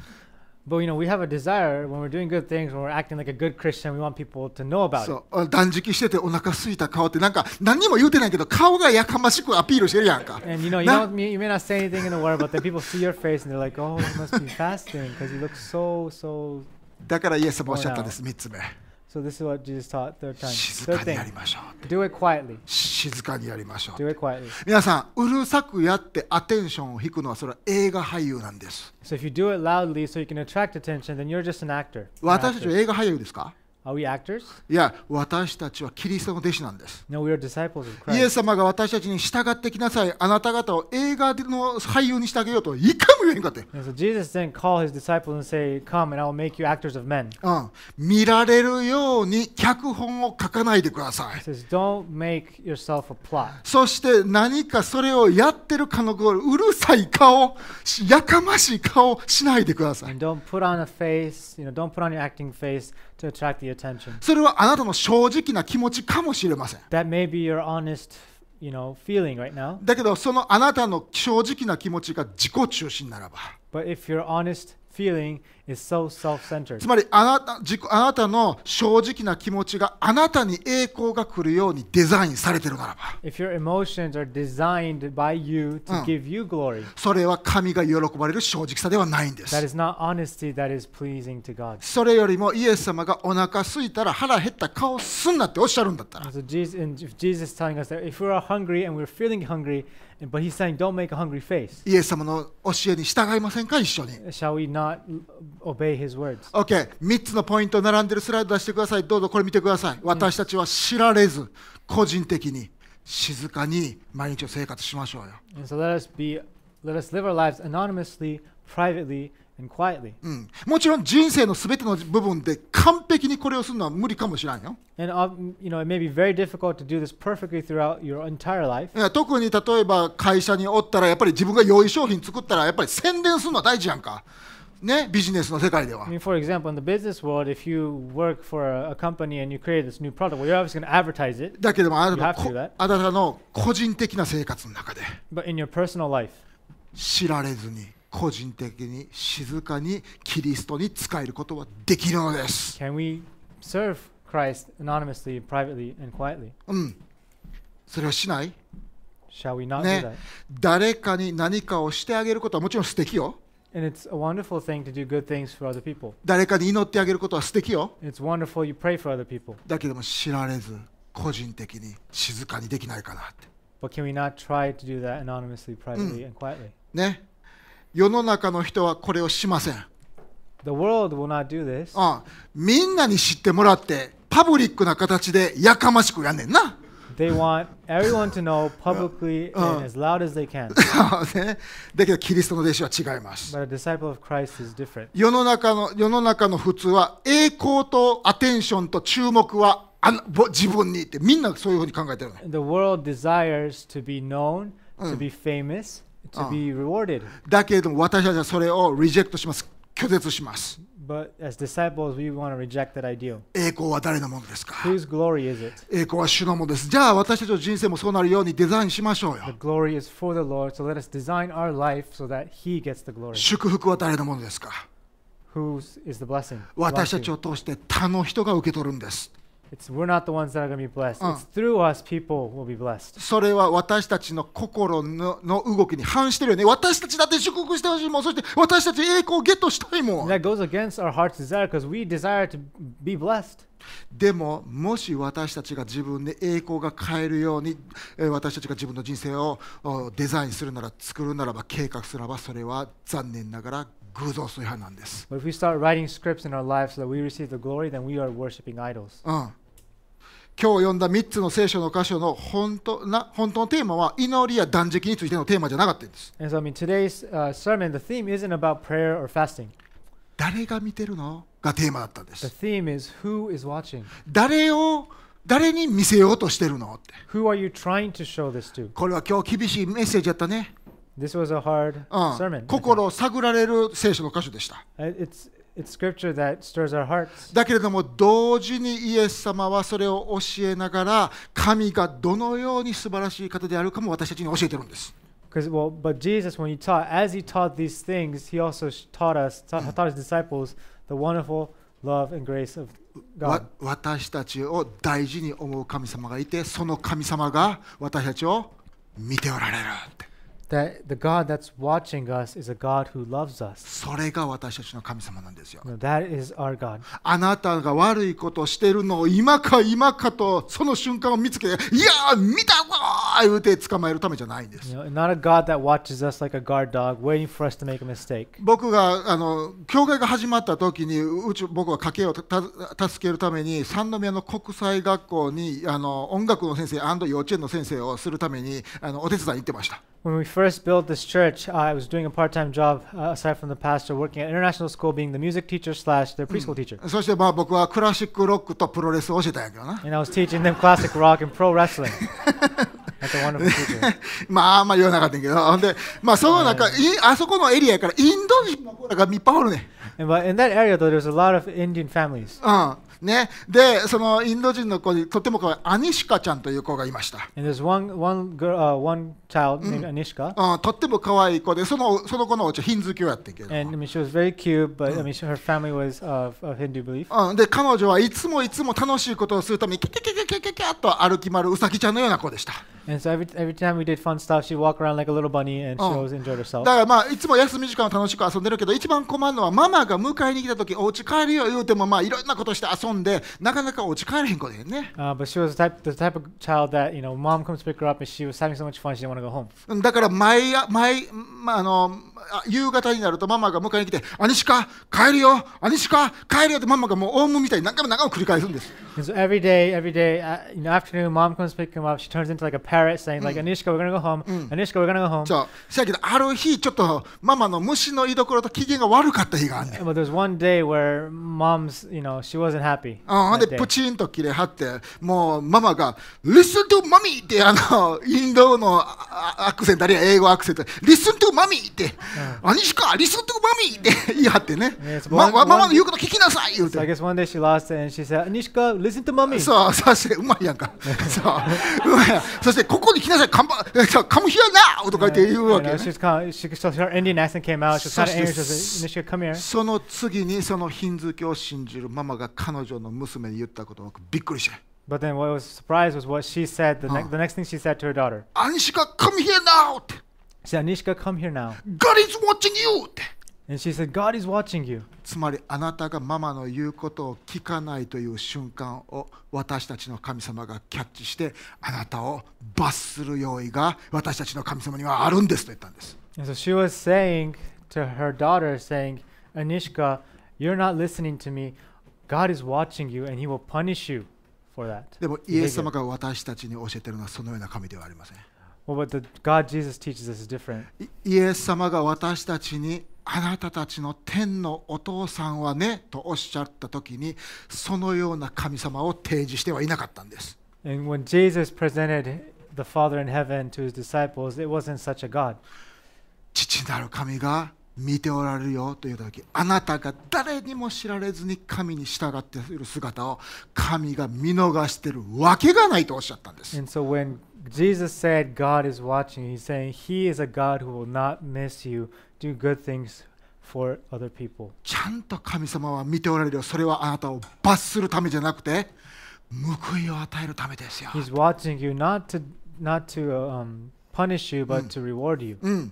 But you know, we have a desire when we're doing good things, when we're acting like a good Christian, we want people to know about it. そう断食しててお腹空いた顔ってなんか何にも言うてないけど顔がやかましくアピールしてるやんか。 And you know, you Nah. don't, you may not say anything in the word, but then people see your face and they're like, "Oh, you must be fasting because you look so so." だからイエス様おっしゃったんです3つ目。 So this is what Jesus taught. Third time. 静 Third かにやり thing. ましょう。Do it quietly. 静かにやりましょう。Do it quietly. 皆さん、うるさくやってアテンションを引くのはそれは映画俳優なんです。So if you do it loudly, so you can attract attention, then you're just an actor. We're 私たちは actors. 映画俳優ですか Are we actors? いや、私たちはキリストの弟子なんです。No, we are disciples of イエ Christ. ス様が私たちに従ってきなさい。あなた方を映画の俳優にしてあげようといかも言えんかって。So Jesus didn't call his disciples and say, "Come, and I will make you actors of men." うん、見られるように脚本を書かないでください。says, "Don't make yourself a plot." そして何かそれをやってるかのごうるさい顔、しやかましい顔しないでください。And don't put on a face, you know, don't put on your acting face to attract the attention. それはあなたの正直な気持ちかもしれません。That may be your honest, you know, feeling right now. だけどそのあなたの正直な気持ちが自己中心ならば But if your honest feeling is so self-centered, つまりあなた自己あなたの正直な気持ちがあなたに栄光が来るようにデザインされてるならば if your emotions are designed by you to Mm. give you glory, それは神が喜ばれる正直さではないんで that す is not honesty that is pleasing to God. それよりもイエス様がお腹空いたら腹減った顔すんなっておっしゃるんだったら so Jesus, and if Jesus is telling us that if we are hungry and we're feeling hungry, but he's saying don't make a hungry face, イエス様の教えに従いませんか一緒に shall we not obey his words? OK3 つのポイント並んでるスライド出してくださいどうぞこれ見てください私たちは知られず個人的に静かに毎日を生活しましょうよ And so let us be, let us live our lives anonymously, privately. うん、もちろん人生のすべての部分で完璧にこれをするのは無理かもしれんよ。And uh, m- you know, it may be very difficult to do this perfectly throughout your entire life. 特に例えば会社におったらやっぱり自分が良い商品作ったらやっぱり宣伝するのは大事やんか。ね、ビジネスの世界では I。mean, for example, in the business world, if you work for a, a company and you create this new product, well, you're obviously going to advertise it. だけどもあなたのあなたの個人的な生活の中で But in your personal life, 知られずに個人的に静かにキリストに仕えることはできるのです。can we serve Christ anonymously, privately, and quietly? うん。それはしない Shall we not do ね that?。誰かに何かをしてあげることはもちろん素敵よ。And it's a wonderful thing to do good things for other people. 誰かに祈ってあげることは素敵よ。It's wonderful you pray for other people. だけども知られず個人的に静かにできないかなって。But can we not try to do that anonymously, privately, and quietly? ね。世の中の人はこれをしません。The world will not do this. うん、みんなに知ってもらってパブリックな形でやかましくやんねんな。They want everyone to know publicly Uh. and as loud as they can. ね、だけどキリストの弟子は違います。But a disciple of Christ is different. 世の中の世の中の普通は栄光とアテンションと注目はあのぼ自分にってみんなそういうふうに考えてるね。The world desires to be known, to Mm. be famous, だけれども私たちはそれをリジェクトします。拒絶します。But as disciples, 栄光は誰のものですか？Whose glory is it? 栄光は主のものです。じゃあ私たちの人生もそうなるようにデザインしましょうよ。祝福は誰のものですか？Whose is the blessing? 私たちを通して他の人が受け取るんです。It's we're not the ones that are going to be blessed. Uh. It's through us people will be blessed. それは私たちの心のの動きに反してるよね。私たちだって祝福してほしいもん。そして私たち栄光をゲットしたいもん。that goes against our heart's desire because we desire to be blessed. でも、もし私たちが自分で栄光が変えるように、えー私たちが自分の人生をおデザインするなら、作るならば、計画するならば、それは残念ながら偶像崇拝なんです。But if we start writing scripts in our lives so that we receive the glory, then we are worshiping idols. うん今日読んだ3つの聖書の箇所の本当な本当のテーマは祈りや断食についてのテーマじゃなかったんです。And so, I mean, today's uh, sermon, the theme isn't about prayer or fasting. 誰が見てるのがテーマだったんで The す。theme is who is watching? 誰を誰に見せようとしてるのって。Who are you trying to show this to? これは今日厳しいメッセージやったね。This was a hard うん sermon. I think. 心を探られる聖書の箇所でした Uh, It's it's scripture that stirs our hearts. だけれども同時にイエス様はそれを教えながら神がどのように素晴らしい方であるかも私たちに教えてるんです well, but Jesus, when he taught, as he taught these things, he also taught us, taught, taught his disciples, the wonderful love and grace of わ God. 私たちを大事に思う神様がいてその神様が私たちを見ておられる That the God that's watching us is a God who loves us. それが私たちの神様なんですよ You know, that is our God. あなたが悪いことをしているのを今か今かとその瞬間を見つけていやー見たぞー言うて捕まえるためじゃないんです You know, not a God that watches us like a guard dog, waiting for us to make a mistake. 僕があの教会が始まった時にうち僕は家計をたた助けるために三宮の国際学校にあの音楽の先生幼稚園の先生をするためにあのお手伝いに行ってました When we first built this church, I was doing a part-time job uh, aside from the pastor, working at international school, being the music teacher slash the preschool teacher. そしてまあ僕はクラシックロックとプロレスを教えたんやけどな And I was teaching them classic rock and pro wrestling. That's a wonderful teacher. まああんまり言わなかったんやけどほんでまあその中、いあそこのエリアやからインド人の子らがいっぱいおるねん And but in that area, though, there's a lot of Indian families. うん ね、で、そのインド人の子にとてもかわいアニシカちゃんという子がいました。One, one girl, uh, one child うん、とってもかわいい子で、その,その子のおうちはヒンズー教やってけど。で、彼女はいつもいつも楽しいことをするために、キキキキキキキキと歩き回るウサギちゃんのような子でした。だからまあいつも休み時間は楽しく遊んでるけど、一番困るのはママが迎えに来たとき、お家帰るよ言うても、まあ、いろんなことして遊んででなかなかお家帰れへん子でね。Uh, but she was the type the type of child that you know, mom comes to pick her up, and she was having so much fun, she didn't want to go home. うんだから毎夜毎、まあ、あのあ夕方になるとママが迎えに来て「アニシカ帰るよアニシカ帰るよ」ってママがもうオウムみたいに何回も何回も繰り返すんです。And so every day, every day, uh, you know, afternoon, mom comes pick him up. She turns into like a parrot, saying like, "Anishka, we're gonna go home. Anishka, we're gonna go home." そうせやけどある日ちょっとママの虫の居所と機嫌が悪かった日があんねん。But there's one day where mom's, you know, she wasn't happy. あほん that で day. プチンと切れはってもうママが「Listen to mommy」ってあのインドのアクセント、あるいは英語アクセント、リスントゥマミーって、うん、兄かリスントゥマミーって言い張ってね、ねま、ママの言うこと聞きなさい言うて。そう、そして、うまいやんか。ね、そう、うまいやん。そして、ここに来なさい、カ,ンバそうカムヒアナーとか言って言うわけ。その次に、そのヒンズ教を信じるママが彼女の娘に言ったことをびっくりした。But then what was surprised was what she said. The, ne- Oh. the next thing she said to her daughter, 「アニシカカムヒアナって she said, "Anishka, come here now." God is watching you」って And she said, "God is watching you." つまりあなたがママの言うことを聞かないという瞬間を私たちの神様がキャッチしてあなたを罰する用意が私たちの神様にはあるんですと言ったんです。 And so she was saying to her daughter, saying, Anishka, you're not listening to me. God is watching you and he will punish you でも、イエス様が私たちに教えてるのはそのような神ではありません。イエス様が私たちにあなたたちの天のお父さんはねとおっしゃったときにそのような神様を提示してはいなかったんです。父なる神が見ておられるよという時あなたが誰にも知られずに神に従っている姿を神が見逃しているわけがないとおっしゃったんです。And so when Jesus said God is watching, he's saying he is a God who will not miss you, do good things for other people. ちゃんと神様は見ておられるよそれはあなたを罰するためじゃなくて報いを与えるためですよ。He's watching you not to not to uh, um, punish you, but to reward you. うん、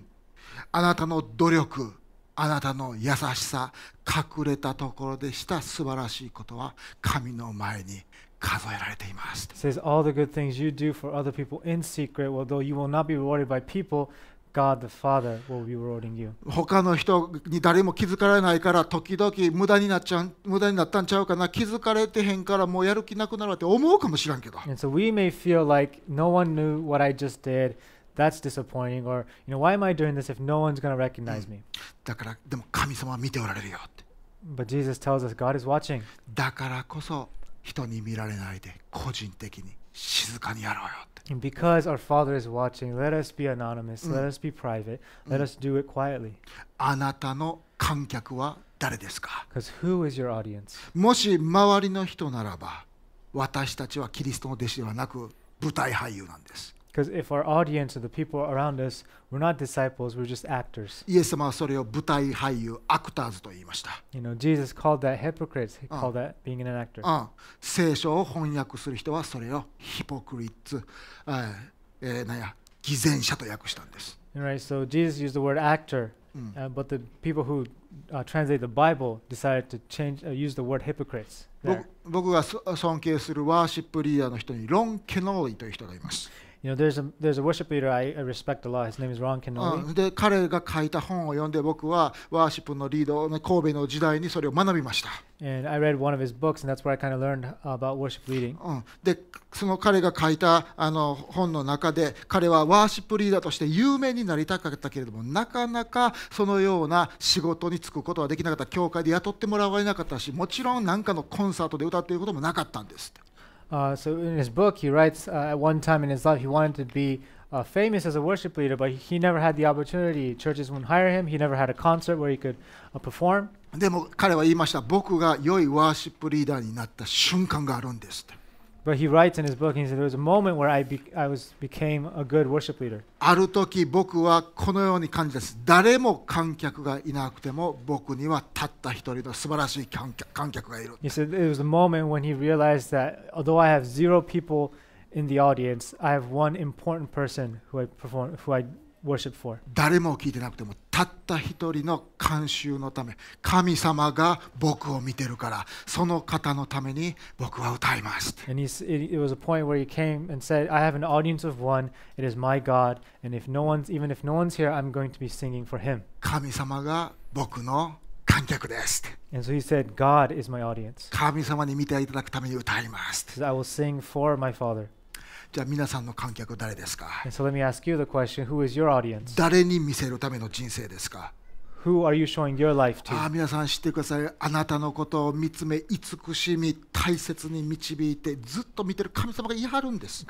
あなたの努力あなたの優しさ隠れたところでした素晴らしいことは神の前に数えられています。Says all the good things you do for other people in secret, although you will not be rewarded by people, God the Father will be rewarding you. 他の人に誰も気づかれないから時々無駄になっちゃう無駄になったんちゃうかな気づかれてへんからもうやる気なくなるって思うかもしらんけど And so we may feel like no one knew what I just did. That's disappointing. Or, you know, why am I doing this if no one's going to recognize me? だからでも神様は見ておられるよって But Jesus tells us God is watching. だからこそ人に見られないで個人的に静かにやろうよって And because our Father is watching, let us be anonymous, Mm. let us be private, let us do it quietly. あなたの観客は誰ですか Because who is your audience? もし周りの人ならば私たちはキリストの弟子ではなく舞台俳優なんです Because if our audience or the people around us, we're not disciples, we're just actors. イエス様はそれを舞台俳優アクターズと言いました、You know, Jesus called that hypocrites. He Ah. called that being an actor. うん、聖書を翻訳する人はそれをヒポクリッツ、えーえーなんや偽善者と訳したんです、Right. So Jesus used the word actor, うん、uh, but the people who uh, translate the Bible decided to change, uh, use the word hypocrites. 僕がそ尊敬するワーシップリーダーの人にロン・ケノーリという人がいます、You know, there's a there's a worship leader I, respect a lot. His name is Ron う Canoli. ん、で彼が書いた本を読んで僕はワーシップのリードの神戸の時代にそれを学びました And I read one of his books, and that's where I kind of learned about worship leading. うん、でその彼が書いたあの本の中で彼はワーシップリーダーとして有名になりたかったけれどもなかなかそのような仕事に就くことはできなかった教会で雇ってもらわれなかったしもちろん何かのコンサートで歌っていることもなかったんです Uh, so in his book, he writes uh, at one time in his life he wanted to be uh, famous as a worship leader, but he never had the opportunity. Churches wouldn't hire him. He never had a concert where he could uh, perform. でも彼は言いました僕が良いワーシップリーダーになった瞬間があるんですって But he writes in his book, he said there was a moment where I, be- I was became a good worship leader. ある時僕はこのように感じです誰も観客がいなくても僕にはたった一人の素晴らしい観客観客がいる He said it was a moment when he realized that although I have zero people in the audience, I have one important person who I perform, who I worship for. 誰も聞いてなくても たった一人の慣習のため神様が僕を見てるからその方のために僕は歌います。神様が僕の観客です神様に見ていただくために歌いますじゃあ皆さんの観客誰ですか、誰に見せるための人生ですか？ああ皆さん知ってください。あなたのことを見つめ、慈しみ、大切に導いて、ずっと見てる神様がいはるんです。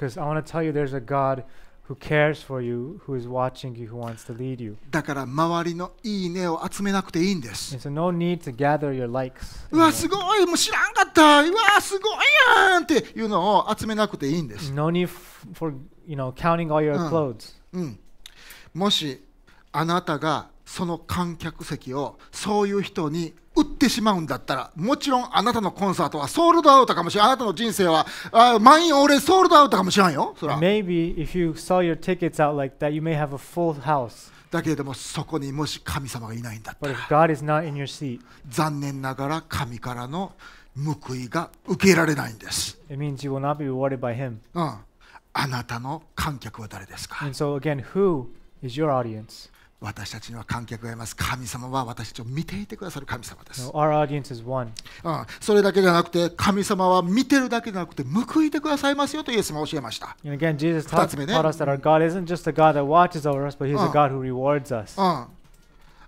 Who cares for you, who is watching you, who wants to lead you. だから周りのいいねを集めなくていいんです And so no need to gather your likes. うわ.すごいもう知らんかったうわすごいやんっていうのを集めなくていいんです、No need for you know counting all your Mm. clothes. うん、もしあなたがその観客席をそういう人に売ってしまうんだったら、もちろんあなたのコンサートはソールドアウトかもしれん。あなたの人生は、あ満員俺ソールドアウトかもしれんよ。そら。Maybe if you saw your tickets out like that, you may have a full house. だけれども、そこにもし神様がいないんだったら、seat, 残念ながら神からの報いが受けられないんです。It means you will not be rewarded by him. うん。あなたの観客は誰ですか？And so again, who is your? 私たちには観客がいます神様は私たちを見ていてくださる神様です No, our audience is one. うん、それだけじゃなくて神様は見てるだけじゃなくて報いてくださいますよとイエスも教えました、And again, Jesus taught, 二つ目ね。taught us that our God isn't just a God that watches over us, but He's a Ah. God who rewards us. うん、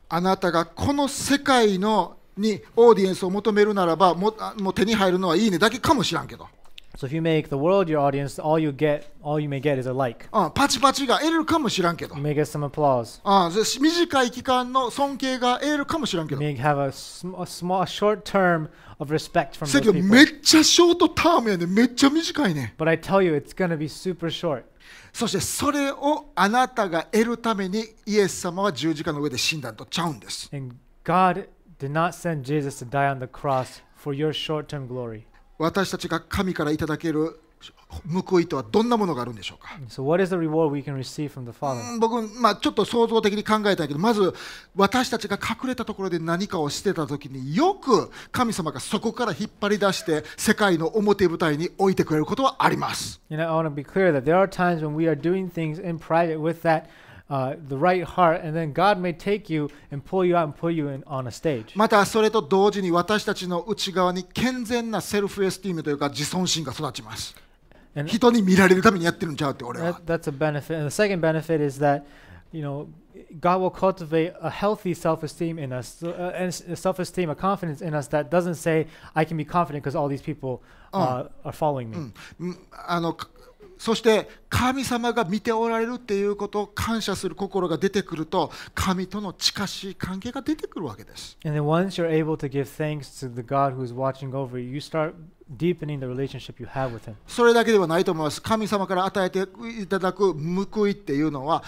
あなたがこの世界のにオーディエンスを求めるならばもあもう手に入るのはいいねだけかもしらんけど、So if you make the world your audience, all you get, all you may get is a like. うん、パチパチが得れるかもしらんけど、 You may get some applause. うん、で短い期間の尊敬が得れるかもしらんけ You ど may have a, sm- a small, a short term of respect from せ those やけど people. めっちゃショートタームやねめっちゃ短いね But I tell you, it's going to be super short. そしてそれをあなたが得るためにイエス様は十字架の上で死んだとちゃうんです And God did not send Jesus to die on the cross for your short term glory. 私たちが神からいただける報いとはどんなものがあるんでしょうか So, 僕、まあ、ちょっと創造的に考えたけどまず私たちが隠れたところで何かをしてた時によく神様がそこから引っ張り出して世界の表舞台に置いてくれることはあります。You know, I want to be clear that there are times when we are doing things in private with that, uh, the right heart, and then God may take you and pull you out and put you in on a stage. またそれと同時に私たちの内側に健全なセルフエスティームというか自尊心が育ちます。 And 人に見られるためにやってるんちゃうって俺は that, that's a benefit. And the second benefit is that, you know, God will cultivate a healthy self-esteem in us, so, uh, and s- self-esteem, a confidence in us that doesn't say, "I can be confident because all these people uh, are following me." うんあのか そして神様が見ておられるっていうことを感謝する心が出てくると神との近しい関係が出てくるわけです。And then once you're able to give thanks to the God who's watching over you, you start deepening the relationship you have with Him. それだけではないと思います。神様から与えていただく報いっていうのは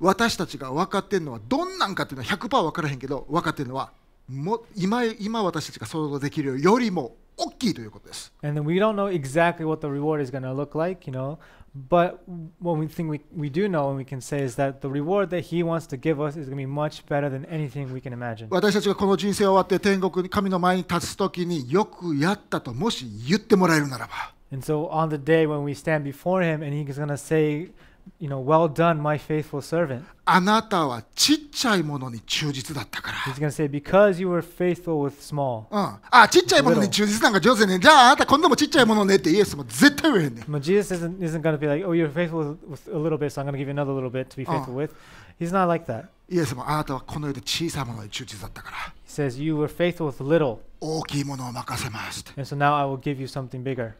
私たちが分かってるのはどんなんかっていうのは100%分からへんけど分かってるのはも今今私たちが想像できるよりも大きいということです。And we don't know exactly what the reward is going to look like, you know. But one we think we, we do know and we can say is that the reward that He wants to give us is going to be much better than anything we can imagine. 私たちがこの人生終わって天国に神の前に立つ時によくやったともし言ってもらえるならば And so on the day when we stand before Him and He's going to say, you know, well done, my faithful servant. あなたはちっちゃいものに忠実だったから。 He's going to say, because you were faithful with small. うん、あちっちゃいものに忠実なんか上手ねじゃああなた今度もちっちゃいものねってイエスも絶対言えへんねん But Jesus isn't, isn't going to be like, oh, you're faithful with, with a little bit, so I'm going to give you another little bit to be Oh. faithful with. He's not like that. イエスもあなたはこの世で小さいものに忠実だったから He says, you were faithful with little, 大きいものを任せますって and so now I will give you something bigger.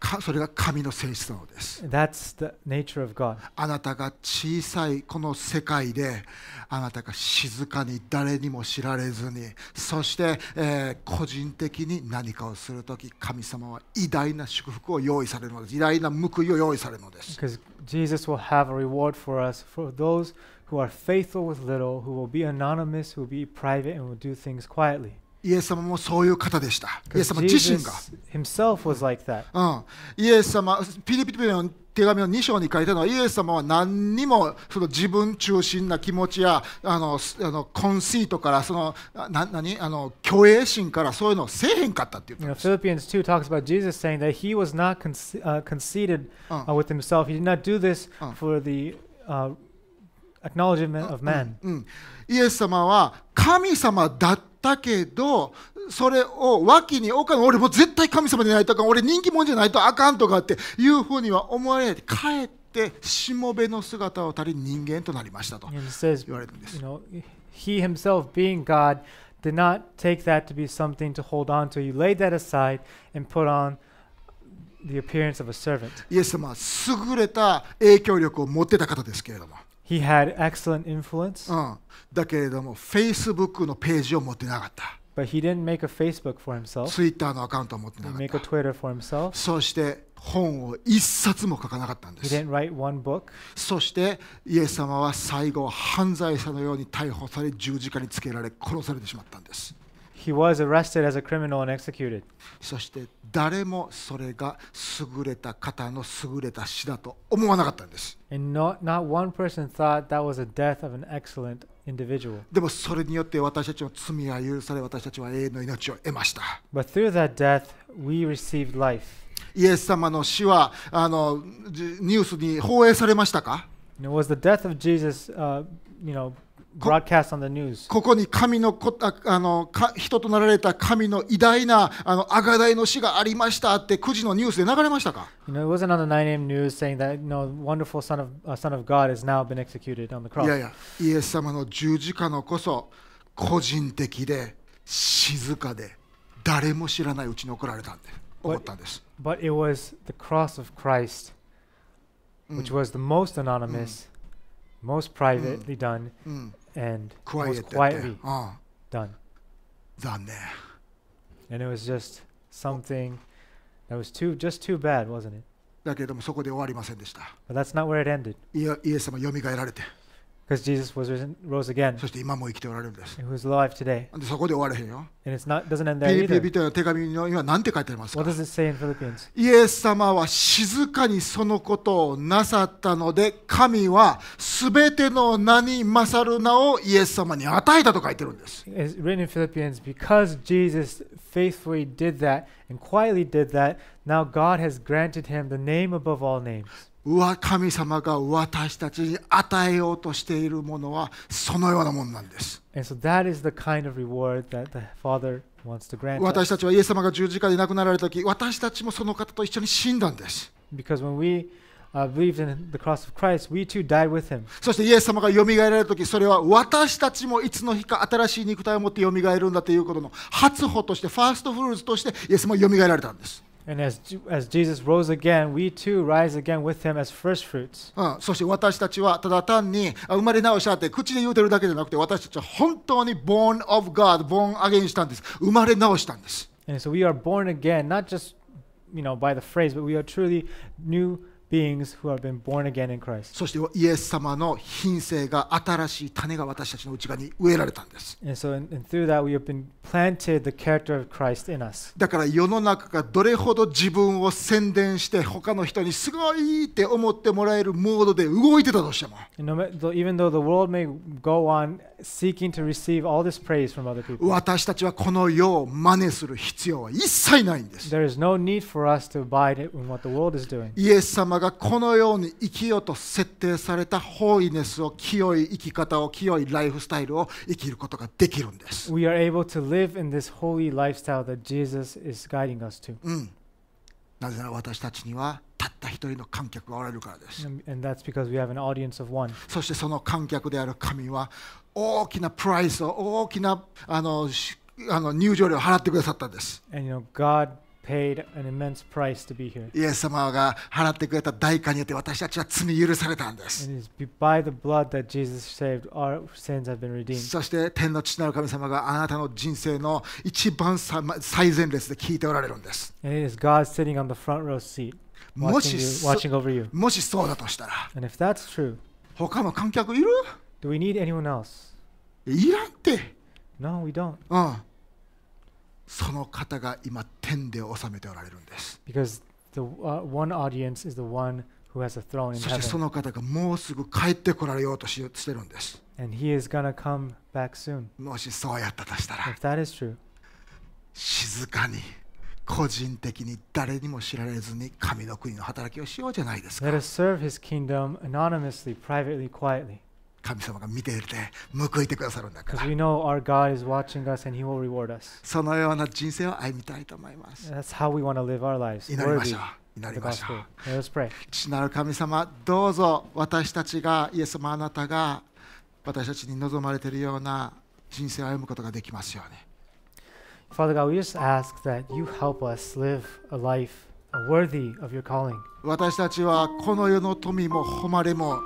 かそれが神の性質なのです That's the nature of God. あなたが小さいこの世界であなたが静かに誰にも知られずにそして、えー個人的に何かをするとき神様は偉大な祝福を用意されるのです偉大な報いを用意されるのです Because Jesus will have a reward for us, for those who are faithful with little, who will be anonymous, who will be private, and will do things quietly. イエス様もそういう方でしたイエス様自身が Jesus himself was like that. うん、イエス様、ピリピリの手紙の2章に書いてあるのは、イエス様は何にもその自分中心な気持ちやあのすあのコンシートからそのあな何あの虚栄心からそういうのをせえへんかったって言 You っ know。Philippians 2 talks about Jesus saying that he was not conce- uh, conceited uh, with himself. He did not do this Uh. for the uh, acknowledgement of man. うん、イエス様は神様だったけど、それを脇に置かん俺もう絶対神様でないとあかん俺人気者じゃないとあかんとかっていうふうには思われないでかえってしもべの姿をたり人間となりましたと言われるんです you。he himself being God did not take that to be something to hold on to. He laid that aside and put on the appearance of a servant. イエス様は優れた影響力を持ってた方ですけれども、He had excellent influence, うん、だけれども Facebook のページを持ってなかった but he didn't make a Facebook for himself. Twitter のアカウントを持ってな He か didn't っ make a た Twitter for himself. そして本を一冊も書かなかったんで He す didn't write one book. そしてイエス様は最後犯罪者のように逮捕され十字架につけられ殺されてしまったんです He was arrested as a criminal and executed. そして誰もそれが優れた方の優れた死だと思わなかったんです。でもそれによって私たちの罪は許され私たちは永遠の命を得ました。イエス様の死はあのニュースに放映されましたか、broadcast on the news. ここに神のこああのか人となられた神の偉大なあの贖いの死がありましたって9時のニュースで流れましたか You know, it wasn't on the 9 a.m. news saying that, you know, wonderful Son of, uh, son of God has now been executed on the い cross. やいやイエス様の十字架のこそ個人的で静かで誰も知らないうちに送られたんで思ったんです。But it was the cross of Christ, うん which was the most anonymous, most privately done, うん、and クワイエッ most トやって、 quietly うん、 done. 残念 And it was just something that was too, just too bad, wasn't it? だけれどもそこで終わりませんでした But that's not where it ended. イエイエス様よみがえられて Because Jesus was risen, rose again, そして今も生きておられるんです and who's alive today. でそこで終われへんよ And it's not doesn't end ピ there リピリ either. ビトの手紙の今何て書いてありますか What does it say in Philippians? イエス様は静かにそのことをなさったので神はすべての名に勝る名をイエス様に与えたと書いてるんです It's written in Philippians because Jesus faithfully did that and quietly did that. Now God has granted him the name above all names. うわ神様が私たちに与えようとしているものはそのようなものなんです私.たちはイエス様が十字架で亡くなられた時私たちもその方と一緒に死んだんです Because when we uh, believed in the cross of Christ, we too died with him. そしてイエス様がよみがえられる時それは私たちもいつの日か新しい肉体を持ってよみがえるんだということの初歩としてファーストフルーツとしてイエス様がよみがえられたんです And And as, Ju- as Jesus rose again, we too rise again with him as first fruits. うん、そして私たちはただ単にあ生まれ直したって口で言うてるだけじゃなくて私たちは本当に born of God, born again したんです。生まれ直したんです。 And so we are born again, not just you know by the phrase, but we are truly new そしてイエス様の品性が新しい種が私たちの内側に植えられたんです。So, だから世の中がどれほど自分を宣伝して他の人にすごいって思ってもらえるモードで動いてたとしても。Seeking to receive all this praise from other people, 私たちはこの世を真似する必要は一切ないんです。there is no need for us to abide in what the world is doing. イエス様がこのように生きようと設定されたホーリネスを清い生き方を清いライフスタイルを生きることができるんです。We are able to live in this holy lifestyle that Jesus is guiding us to. うん。なぜなら私たちにはたった一人の観客がおられるからです。そしてその観客である神は大きなプライスを大きなあのしあの入場料を払ってくださったんです。And you know, God paid an immense price to be here. イエス様が払ってくれた代価によって私たちは罪許されたんです。By the blood that Jesus saved, our sins have been redeemed. そして天の父なる神様があなたの人生の一番さ最前列で聞いておられるんです。And it is God sitting on the front row seat, も watching, し you, そ watching over you. もしそうだとしたら And if that's true, 他の観客いる Do we って。No, その方が今、天で治めておられるんです。そしてその方がもうすぐ帰ってこられようとし,してるんです。もしそうやったとしたら、静かに、個人的に誰にも知られずに神の国の働きをしようじゃないですか。神様が見ていて報いてくださるんだから。そのような人生を歩みたいと思います。祈りましょう。祈りましょう。父なる神様、どうぞ私たちが、イエス様あなたが私たちに望まれているような人生を歩むことができますように。私たちはこの世の富も誉れも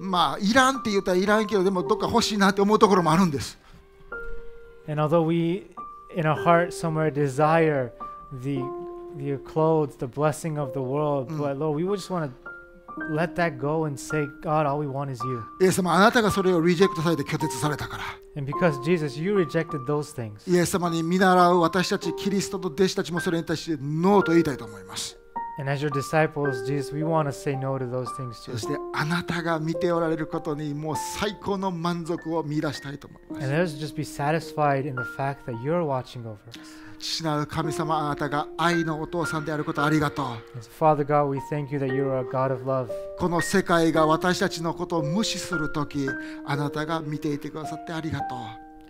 まあ、いらんって言ったらいらんけど、でもどっか欲しいなって思うところもあるんです。And although we, in our heart, somewhere desire the the clothes, the blessing of the world, Mm. but Lord, we would just want to let that go and say, God, all we want is you. イエス様、あなたがそれをリジェクトされて拒絶されたから。And because Jesus, you rejected those things. イエス様に見習う私たちキリストと弟子たちもそれに対してノーと言いたいと思います。And as your disciples, Jesus, we want to say no to those things そ too. してあなたが見ておられることにもう最高の満足を見出したいと思いま And す。let us just be satisfied in the fact that you're watching over us. 父なる神様、あなたが愛のお父さんであることありがとう。And Father God, we thank you that you are a God of love. この世界が私たちのことを無視するとき、あなたが見ていてくださってありがとう。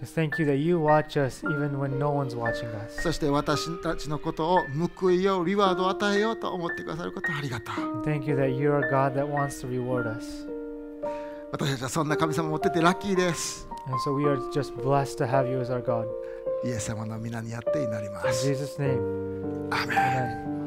Just thank you that you watch us even when no one's watching us. そして私たちのことを報いよう、リワードを与えようと思ってくださることありがとう。Thank you that you are God that wants to reward us. 私たちはそんな神様を持っててラッキーです。And so we are just blessed to have you as our God. イエス様の皆にやって祈ります。In Jesus' name. amen.